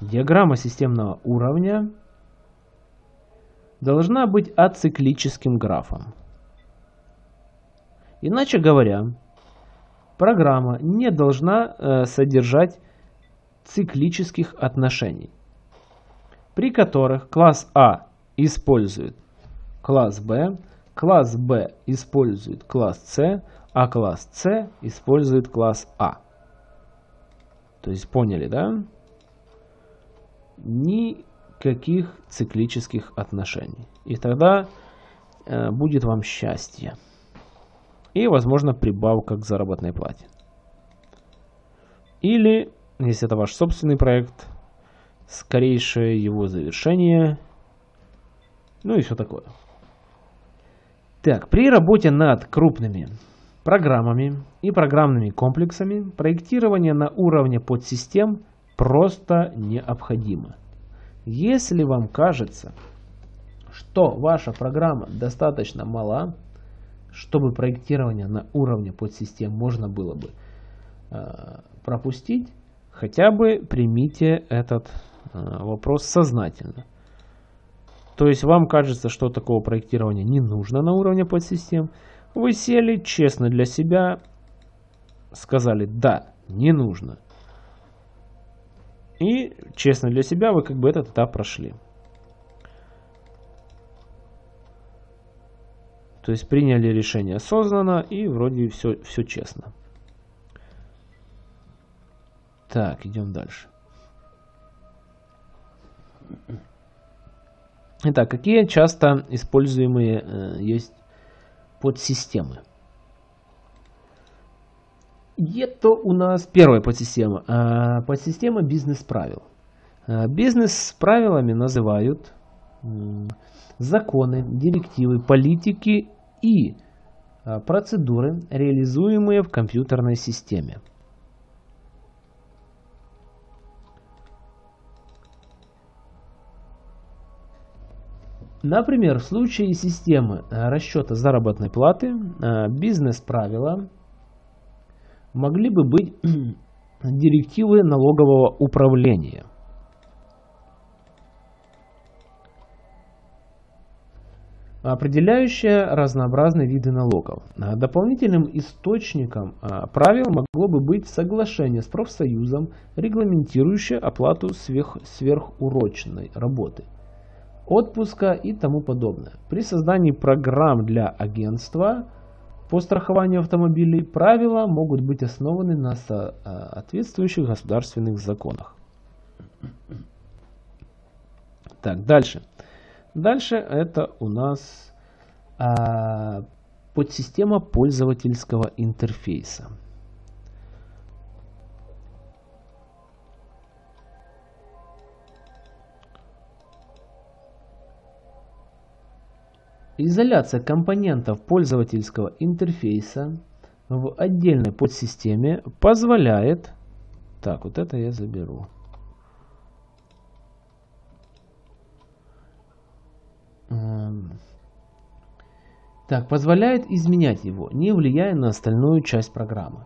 Диаграмма системного уровня должна быть ациклическим графом. Иначе говоря, программа не должна э, содержать циклических отношений, при которых класс А использует класс Б, класс Б использует класс С, а класс С использует класс А. То есть поняли, да? Никаких циклических отношений. И тогда э, будет вам счастье. И, возможно, прибавка к заработной плате. Или, если это ваш собственный проект, скорейшее его завершение. Ну и все такое. Так, при работе над крупными программами и программными комплексами проектирование на уровне подсистем просто необходимо. Если вам кажется, что ваша программа достаточно мала, чтобы проектирование на уровне подсистем можно было бы э, пропустить, хотя бы примите этот э, вопрос сознательно. То есть вам кажется, что такого проектирования не нужно на уровне подсистем, вы сели честно для себя, сказали «да, не нужно». И честно для себя вы как бы этот этап прошли. То есть приняли решение осознанно и вроде все, все честно. Так, идем дальше. Итак, какие часто используемые э, есть подсистемы? Это у нас первая подсистема. Подсистема бизнес-правил. Э, бизнес-правилами называют законы, директивы, политики и а, процедуры, реализуемые в компьютерной системе. Например, в случае системы а, расчета заработной платы а, бизнес-правила могли бы быть [clears throat] директивы налогового управления. определяющая разнообразные виды налогов. А дополнительным источником а, правил могло бы быть соглашение с профсоюзом, регламентирующее оплату сверх, сверхурочной работы, отпуска и тому подобное. При создании программ для агентства по страхованию автомобилей правила могут быть основаны на соответствующих государственных законах. Так, дальше. Дальше это у нас а, подсистема пользовательского интерфейса. Изоляция компонентов пользовательского интерфейса в отдельной подсистеме позволяет... Так, вот это я заберу. Эм, так, позволяет изменять его, не влияя на остальную часть программы.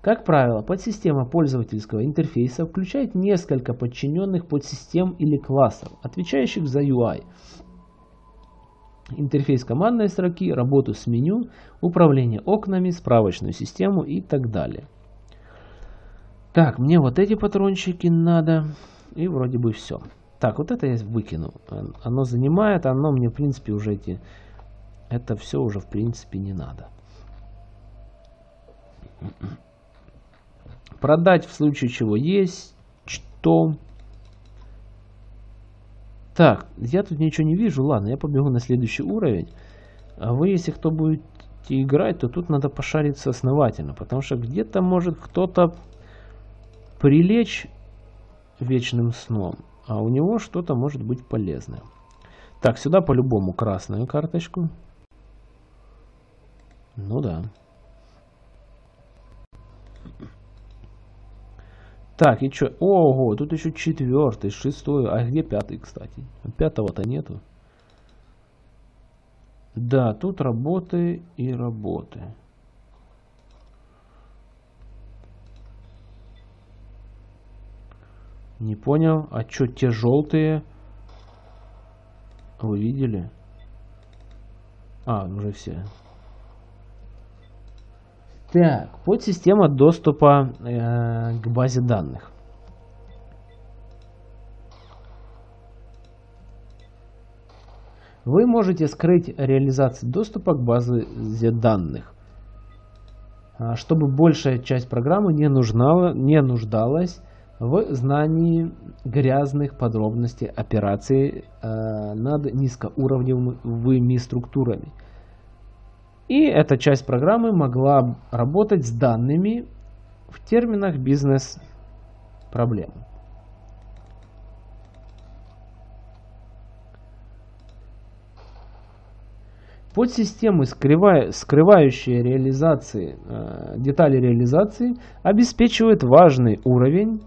Как правило, подсистема пользовательского интерфейса включает несколько подчиненных подсистем или классов, отвечающих за UI, интерфейс командной строки, работу с меню, управление окнами, справочную систему и так далее. Так, мне вот эти патрончики надо. И вроде бы все. Так, вот это я выкину. Оно занимает, оно мне в принципе уже эти... Это все уже в принципе не надо. Продать в случае чего есть. Что? Так, я тут ничего не вижу. Ладно, я побегу на следующий уровень. А вы, если кто будете играть, то тут надо пошариться основательно. Потому что где-то может кто-то прилечь вечным сном. А у него что-то может быть полезное. Так, сюда по-любому красную карточку. Ну да. Так, и что? Ого, тут еще четвертый, шестой. А где пятый, кстати? Пятого-то нету. Да, тут работы и работы. Не понял. А что, те желтые? Вы видели? А, уже все. Так, подсистема доступа э, к базе данных. Вы можете скрыть реализацию доступа к базе данных, а, чтобы большая часть программы не, нужна, не нуждалась в знании грязных подробностей операции э, над низкоуровневыми структурами – и эта часть программы могла работать с данными в терминах бизнес-проблем. Подсистемы, скрывающие реализации, э, детали реализации, обеспечивают важный уровень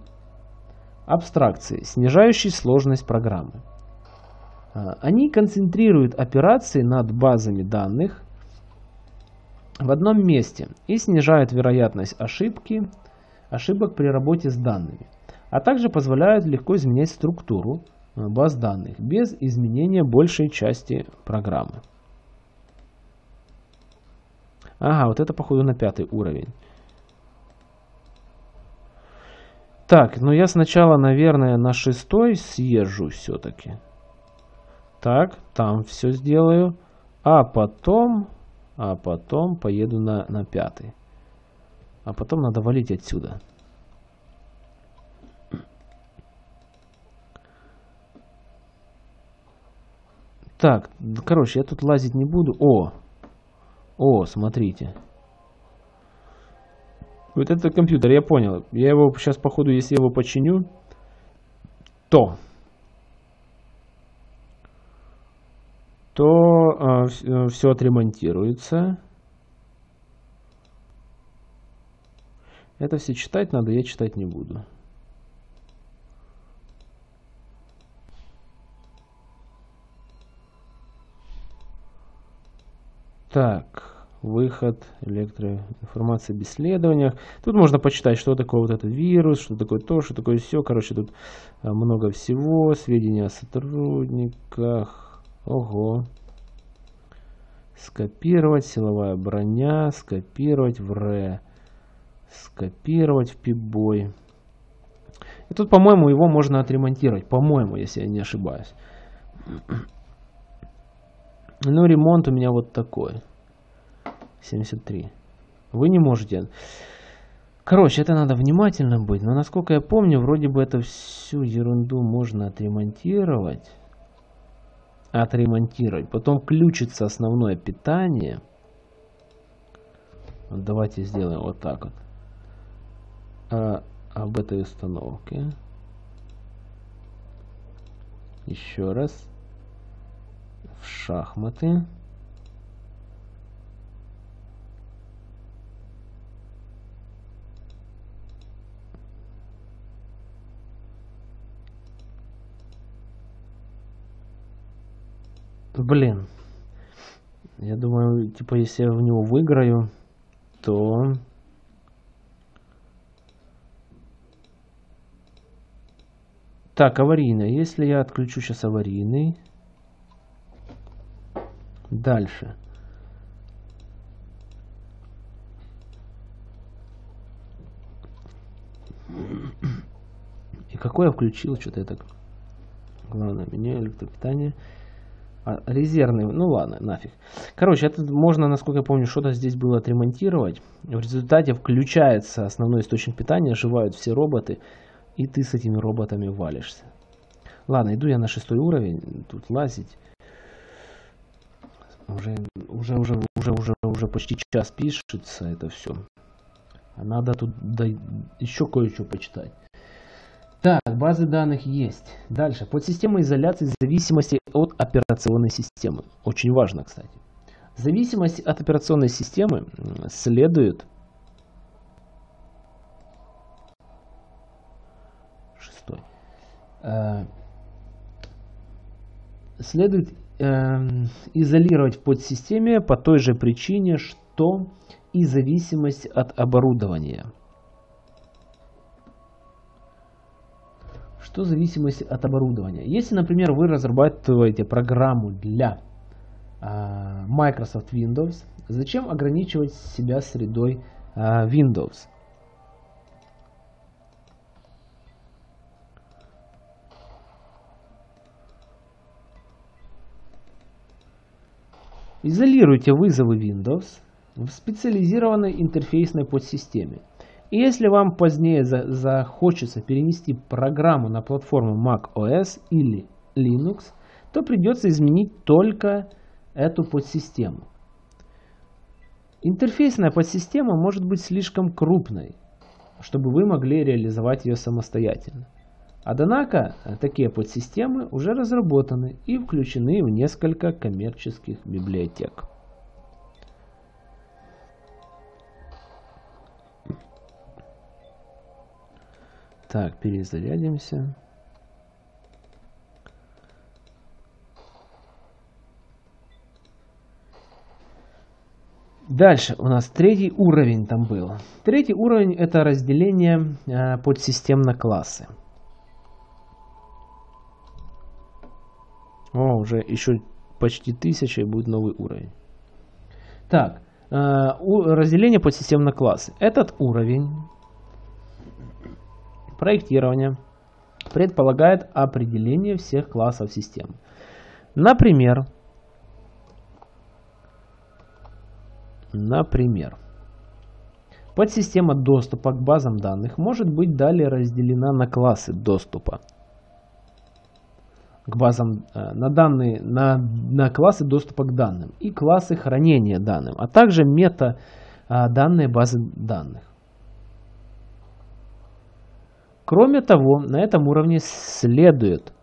абстракции, снижающий сложность программы. Э, они концентрируют операции над базами данных, в одном месте и снижают вероятность ошибки, ошибок при работе с данными, а также позволяют легко изменять структуру э, баз данных без изменения большей части программы. Ага, вот это походу на пятый уровень. Так, ну я сначала, наверное, на шестой съезжу все-таки. Так, там все сделаю. А потом а потом поеду на, на пятый. А потом надо валить отсюда. Так, короче, я тут лазить не буду. О! О, смотрите. Вот это компьютер, я понял. Я его сейчас, походу, если его починю, то то все отремонтируется. Это все читать надо, я читать не буду. Так, выход электроинформации об исследованиях. Тут можно почитать, что такое вот этот вирус, что такое то, что такое все. Короче, тут а, много всего, сведения о сотрудниках. Ого. Скопировать силовая броня, скопировать в ре, скопировать в пибой. И тут, по-моему, его можно отремонтировать. По-моему, если я не ошибаюсь. [clears throat] Ну, ремонт у меня вот такой. 73. Вы не можете... Короче, это надо внимательно быть. Но, насколько я помню, вроде бы это всю ерунду можно отремонтировать. Отремонтировать. Потом включится основное питание. Вот давайте сделаем вот так вот. А, об этой установке. Еще раз. В шахматы. Блин. Я думаю, типа, если я в него выиграю, то... Так, аварийный. Если я отключу сейчас аварийный... Дальше. И какой я включил? Что-то я так... Главное, меню электропитание. А, резервный, ну ладно, нафиг. Короче, это можно, насколько я помню, что-то здесь было отремонтировать. В результате включается основной источник питания, оживают все роботы, и ты с этими роботами валишься. Ладно, иду я на шестой уровень, тут лазить. Уже, уже, уже, уже, уже, уже почти час пишется это все. Надо тут еще кое-что почитать. Так, базы данных есть. Дальше. Подсистема изоляции в зависимости от операционной системы. Очень важно, кстати. В зависимости от операционной системы следует шестой. Э, следует э, изолировать в подсистеме по той же причине, что и зависимость от оборудования. Что зависимость от оборудования? Если, например, вы разрабатываете программу для э, Microsoft Windows, зачем ограничивать себя средой э, Windows? Изолируйте вызовы Windows в специализированной интерфейсной подсистеме. И если вам позднее за захочется перенести программу на платформу Mac OS или Linux, то придется изменить только эту подсистему. Интерфейсная подсистема может быть слишком крупной, чтобы вы могли реализовать ее самостоятельно. Однако такие подсистемы уже разработаны и включены в несколько коммерческих библиотек. Так, перезарядимся. Дальше у нас третий уровень там был. Третий уровень это разделение э, подсистем на классы. О, уже еще почти тысяча и будет новый уровень. Так, э, разделение подсистем на классы. Этот уровень проектирования предполагает определение всех классов системы. Например, например, подсистема доступа к базам данных может быть далее разделена на классы доступа к базам, э, на, данные, на, на классы доступа к данным и классы хранения данных, а также мета э, данные базы данных. Кроме того, на этом уровне следует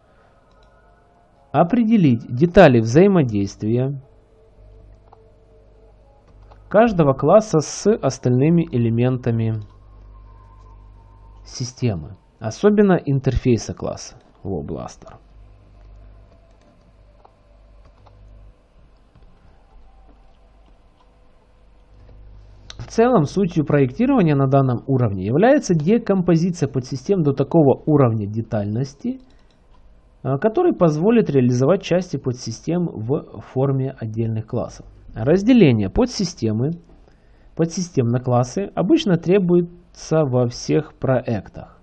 определить детали взаимодействия каждого класса с остальными элементами системы, особенно интерфейса класса в В целом, сутью проектирования на данном уровне является декомпозиция подсистем до такого уровня детальности, а, который позволит реализовать части подсистем в форме отдельных классов. Разделение подсистемы, подсистем на классы обычно требуется во всех проектах,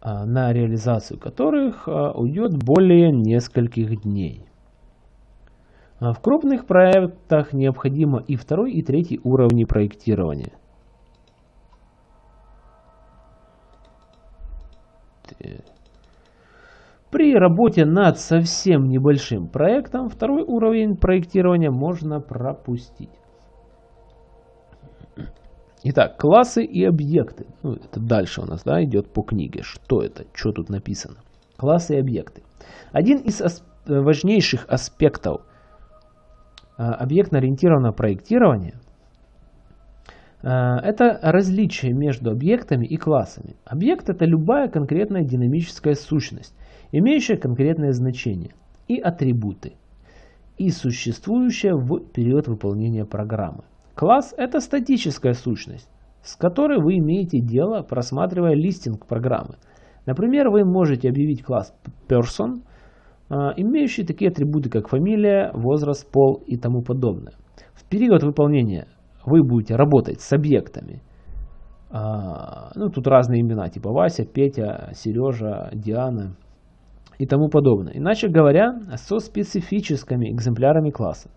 а, на реализацию которых а, уйдет более нескольких дней. А в крупных проектах необходимо и второй, и третий уровни проектирования. При работе над совсем небольшим проектом второй уровень проектирования можно пропустить. Итак, классы и объекты. Ну, это дальше у нас да, идет по книге. Что это? Что тут написано? Классы и объекты. Один из ас важнейших аспектов объектно-ориентированного проектирования а, это различие между объектами и классами. Объект это любая конкретная динамическая сущность, имеющая конкретное значение и атрибуты, и существующая в период выполнения программы. Класс – это статическая сущность, с которой вы имеете дело, просматривая листинг программы. Например, вы можете объявить класс person, а, имеющий такие атрибуты, как фамилия, возраст, пол и тому подобное. В период выполнения вы будете работать с объектами. А, ну, тут разные имена, типа Вася, Петя, Сережа, Диана и тому подобное. Иначе говоря, со специфическими экземплярами класса.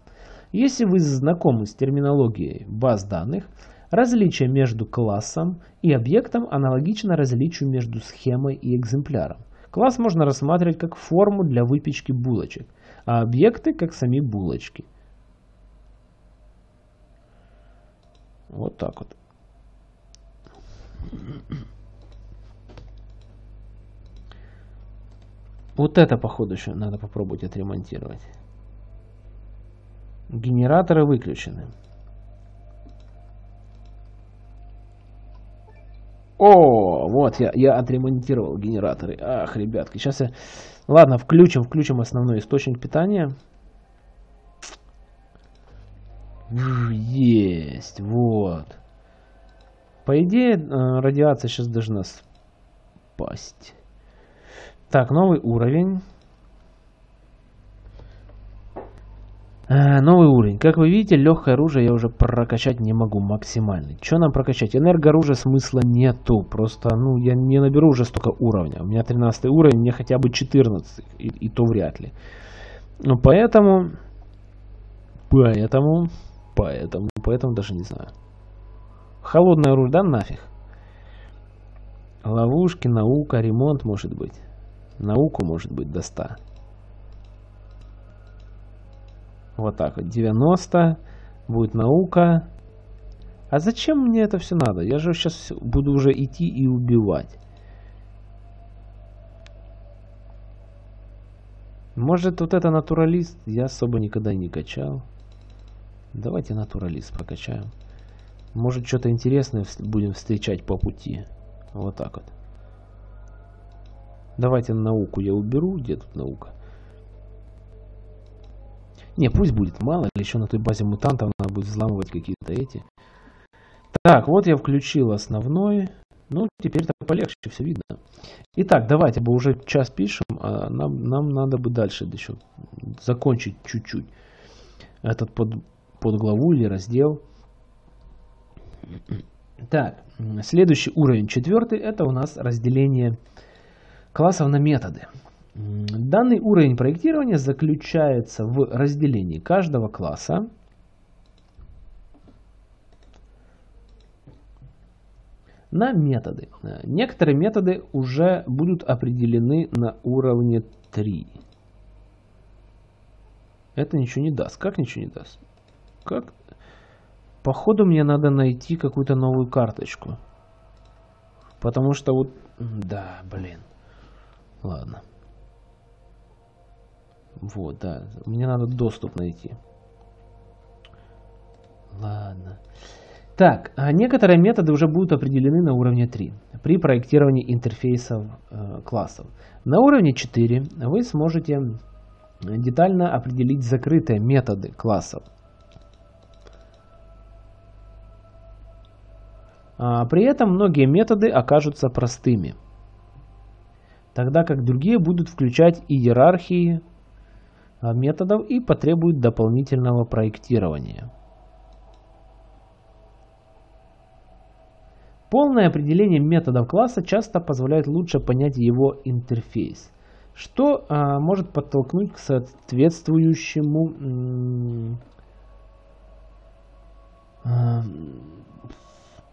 Если вы знакомы с терминологией баз данных, различие между классом и объектом аналогично различию между схемой и экземпляром. Класс можно рассматривать как форму для выпечки булочек, а объекты как сами булочки. Вот так вот. Вот это, походу, еще надо попробовать отремонтировать. Генераторы выключены. О, вот я, я отремонтировал генераторы. Ах, ребятки, сейчас я... Ладно, включим, включим основной источник питания. Есть, вот. По идее, э, радиация сейчас должна спасть. Так, новый уровень. Новый уровень. Как вы видите, легкое оружие я уже прокачать не могу максимально. Что нам прокачать? Энергооружия смысла нету. Просто, ну, я не наберу уже столько уровня. У меня 13 уровень, мне хотя бы 14. И, и то вряд ли. Ну, поэтому... Поэтому... Поэтому... Поэтому даже не знаю. Холодное оружие, да нафиг? Ловушки, наука, ремонт может быть. Науку может быть до 100. Вот так вот. 90. Будет наука. А зачем мне это все надо? Я же сейчас буду уже идти и убивать. Может вот это натуралист? Я особо никогда не качал. Давайте натуралист прокачаем. Может что-то интересное будем встречать по пути. Вот так вот. Давайте науку я уберу. Где тут наука? Не, пусть будет. Мало ли, еще на той базе мутантов надо будет взламывать какие-то эти. Так, вот я включил основной. Ну, теперь-то полегче, все видно. Итак, давайте бы уже час пишем, а нам, нам надо бы дальше еще закончить чуть-чуть этот под, главу или раздел. Так, следующий уровень, четвертый, это у нас разделение классов на методы. Данный уровень проектирования заключается в разделении каждого класса на методы. Некоторые методы уже будут определены на уровне 3. Это ничего не даст. Как ничего не даст? Как? Походу мне надо найти какую-то новую карточку. Потому что вот... Да, блин. Ладно. Вот, да. Мне надо доступ найти. Ладно. Так, а некоторые методы уже будут определены на уровне 3 при проектировании интерфейсов э, классов. На уровне 4 вы сможете детально определить закрытые методы классов. А при этом многие методы окажутся простыми, тогда как другие будут включать иерархии методов и потребует дополнительного проектирования. Полное определение методов класса часто позволяет лучше понять его интерфейс, что а, может подтолкнуть к соответствующему... А,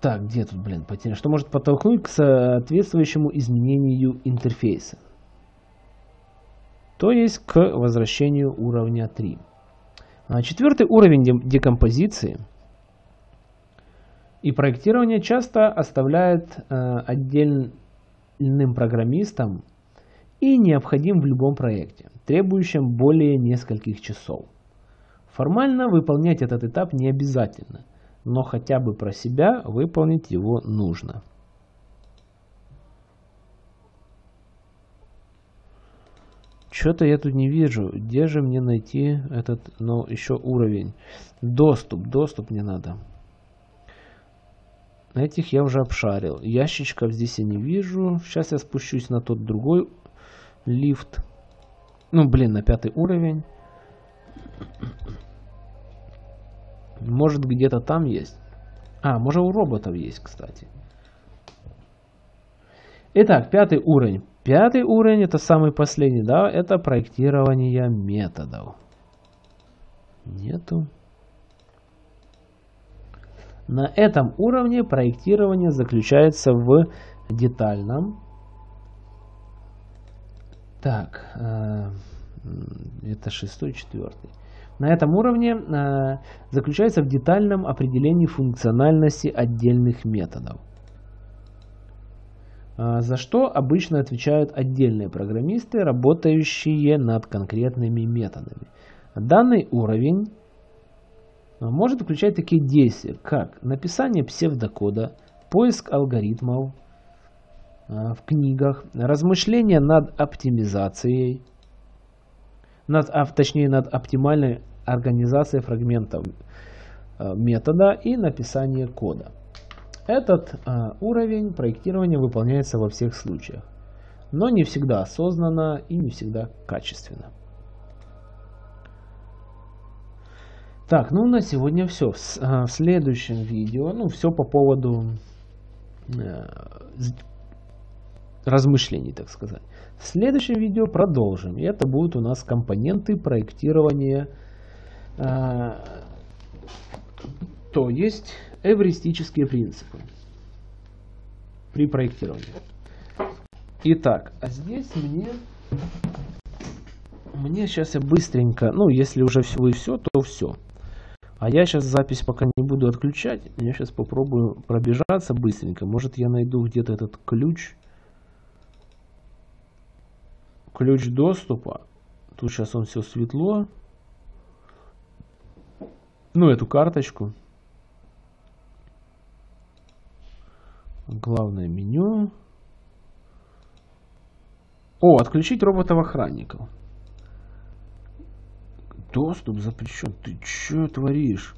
так, где тут, блин, потерял? Что может подтолкнуть к соответствующему изменению интерфейса. То есть к возвращению уровня 3. А четвертый уровень декомпозиции и проектирования часто оставляет э, отдельным программистам и необходим в любом проекте, требующем более нескольких часов. Формально выполнять этот этап не обязательно, но хотя бы про себя выполнить его нужно. Что-то я тут не вижу. Где же мне найти этот, ну, еще уровень? Доступ, доступ мне надо. Этих я уже обшарил. Ящичков здесь я не вижу. Сейчас я спущусь на тот другой лифт. Ну, блин, на пятый уровень. Может, где-то там есть. А, может, у роботов есть, кстати. Итак, пятый уровень. Пятый уровень, это самый последний, да, это проектирование методов. Нету. На этом уровне проектирование заключается в детальном. Так, э, это шестой, четвертый. На этом уровне э, заключается в детальном определении функциональности отдельных методов. Э, за что обычно отвечают отдельные программисты, работающие над конкретными методами. Данный уровень может включать такие действия, как написание псевдокода, поиск алгоритмов в книгах, размышления над оптимизацией, над, а, точнее над оптимальной организация фрагментов метода и написание кода. Этот э, уровень проектирования выполняется во всех случаях, но не всегда осознанно и не всегда качественно. Так, ну на сегодня все. В, э, в следующем видео, ну все по поводу э, размышлений, так сказать. В следующем видео продолжим. И это будут у нас компоненты проектирования а, то есть эвристические принципы при проектировании. Итак, а здесь мне, мне сейчас я быстренько, ну если уже все и все, то все. А я сейчас запись пока не буду отключать. Я сейчас попробую пробежаться быстренько. Может я найду где-то этот ключ. Ключ доступа. Тут сейчас он все светло ну, эту карточку. Главное меню. О, отключить роботов-охранников. Доступ запрещен. Ты что творишь?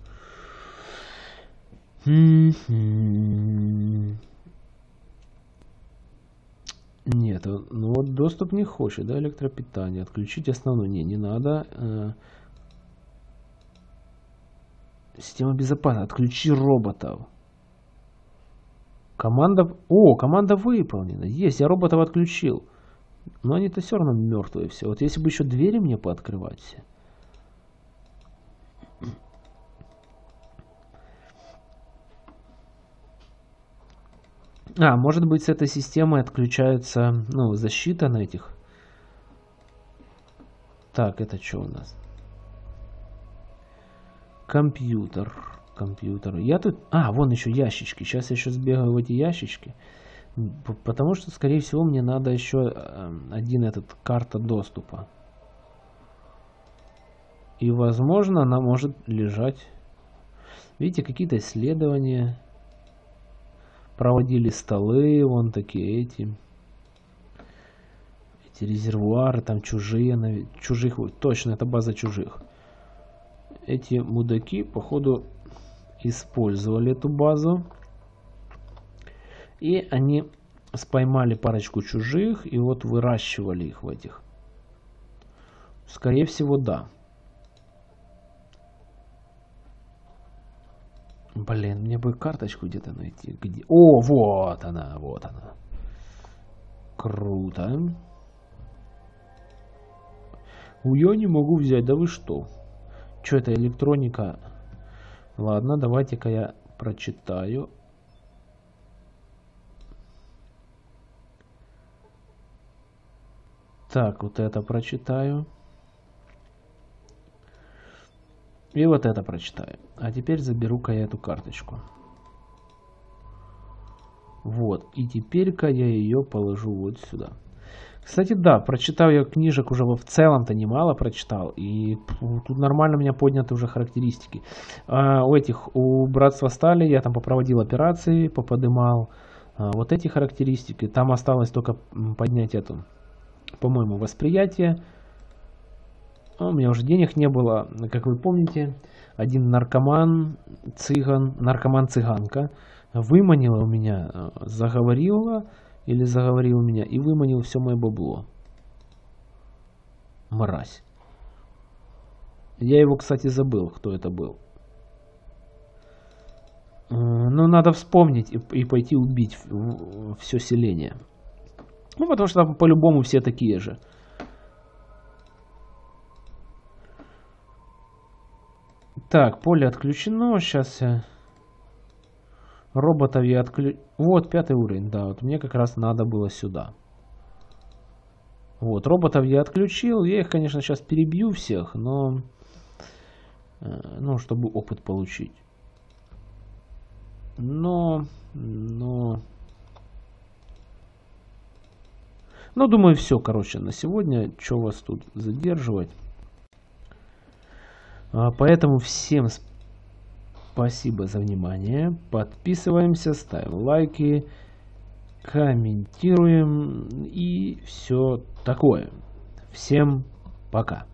Нет, ну вот доступ не хочет, да, электропитание. Отключить основной. Не, не надо. Э, Система безопасности. Отключи роботов. Команда... О, команда выполнена. Есть, я роботов отключил. Но они-то все равно мертвые все. Вот если бы еще двери мне пооткрывать все. А, может быть с этой системой отключается ну, защита на этих. Так, это что у нас? Компьютер. Компьютер. Я тут... А, вон еще ящички. Сейчас я еще сбегаю в эти ящички. Потому что, скорее всего, мне надо еще эм, один этот карта доступа. И, возможно, она может лежать... Видите, какие-то исследования. Проводили столы, вон такие эти. Эти резервуары, там чужие, чужих, точно, это база чужих эти мудаки, походу, использовали эту базу. И они споймали парочку чужих и вот выращивали их в этих. Скорее всего, да. Блин, мне бы карточку где-то найти. Где? О, вот она, вот она. Круто. Я не могу взять, да вы что? Что это электроника? Ладно, давайте-ка я прочитаю. Так, вот это прочитаю. И вот это прочитаю. А теперь заберу-ка я эту карточку. Вот. И теперь-ка я ее положу вот сюда. Кстати, да, прочитал я книжек уже в целом-то немало прочитал. И тут нормально у меня подняты уже характеристики. А у этих, у Братства Стали я там попроводил операции, поподымал. А вот эти характеристики. Там осталось только поднять эту, по-моему, восприятие. А у меня уже денег не было, как вы помните. Один наркоман, цыган, наркоман-цыганка выманила у меня, э, заговорила или заговорил меня и выманил все мое бабло. Мразь. Я его, кстати, забыл, кто это был. Э, ну, надо вспомнить и, и пойти убить все селение. Ну, потому что по-любому все такие же. Так, поле отключено. Сейчас я... Роботов я отключу. Вот, пятый уровень, да. Вот мне как раз надо было сюда. Вот, роботов я отключил. Я их, конечно, сейчас перебью всех, но... Э, ну, чтобы опыт получить. Но... Но... Ну, думаю, все, короче, на сегодня. Что вас тут задерживать? А, поэтому всем спасибо за внимание. Подписываемся, ставим лайки, комментируем и все такое. Всем пока.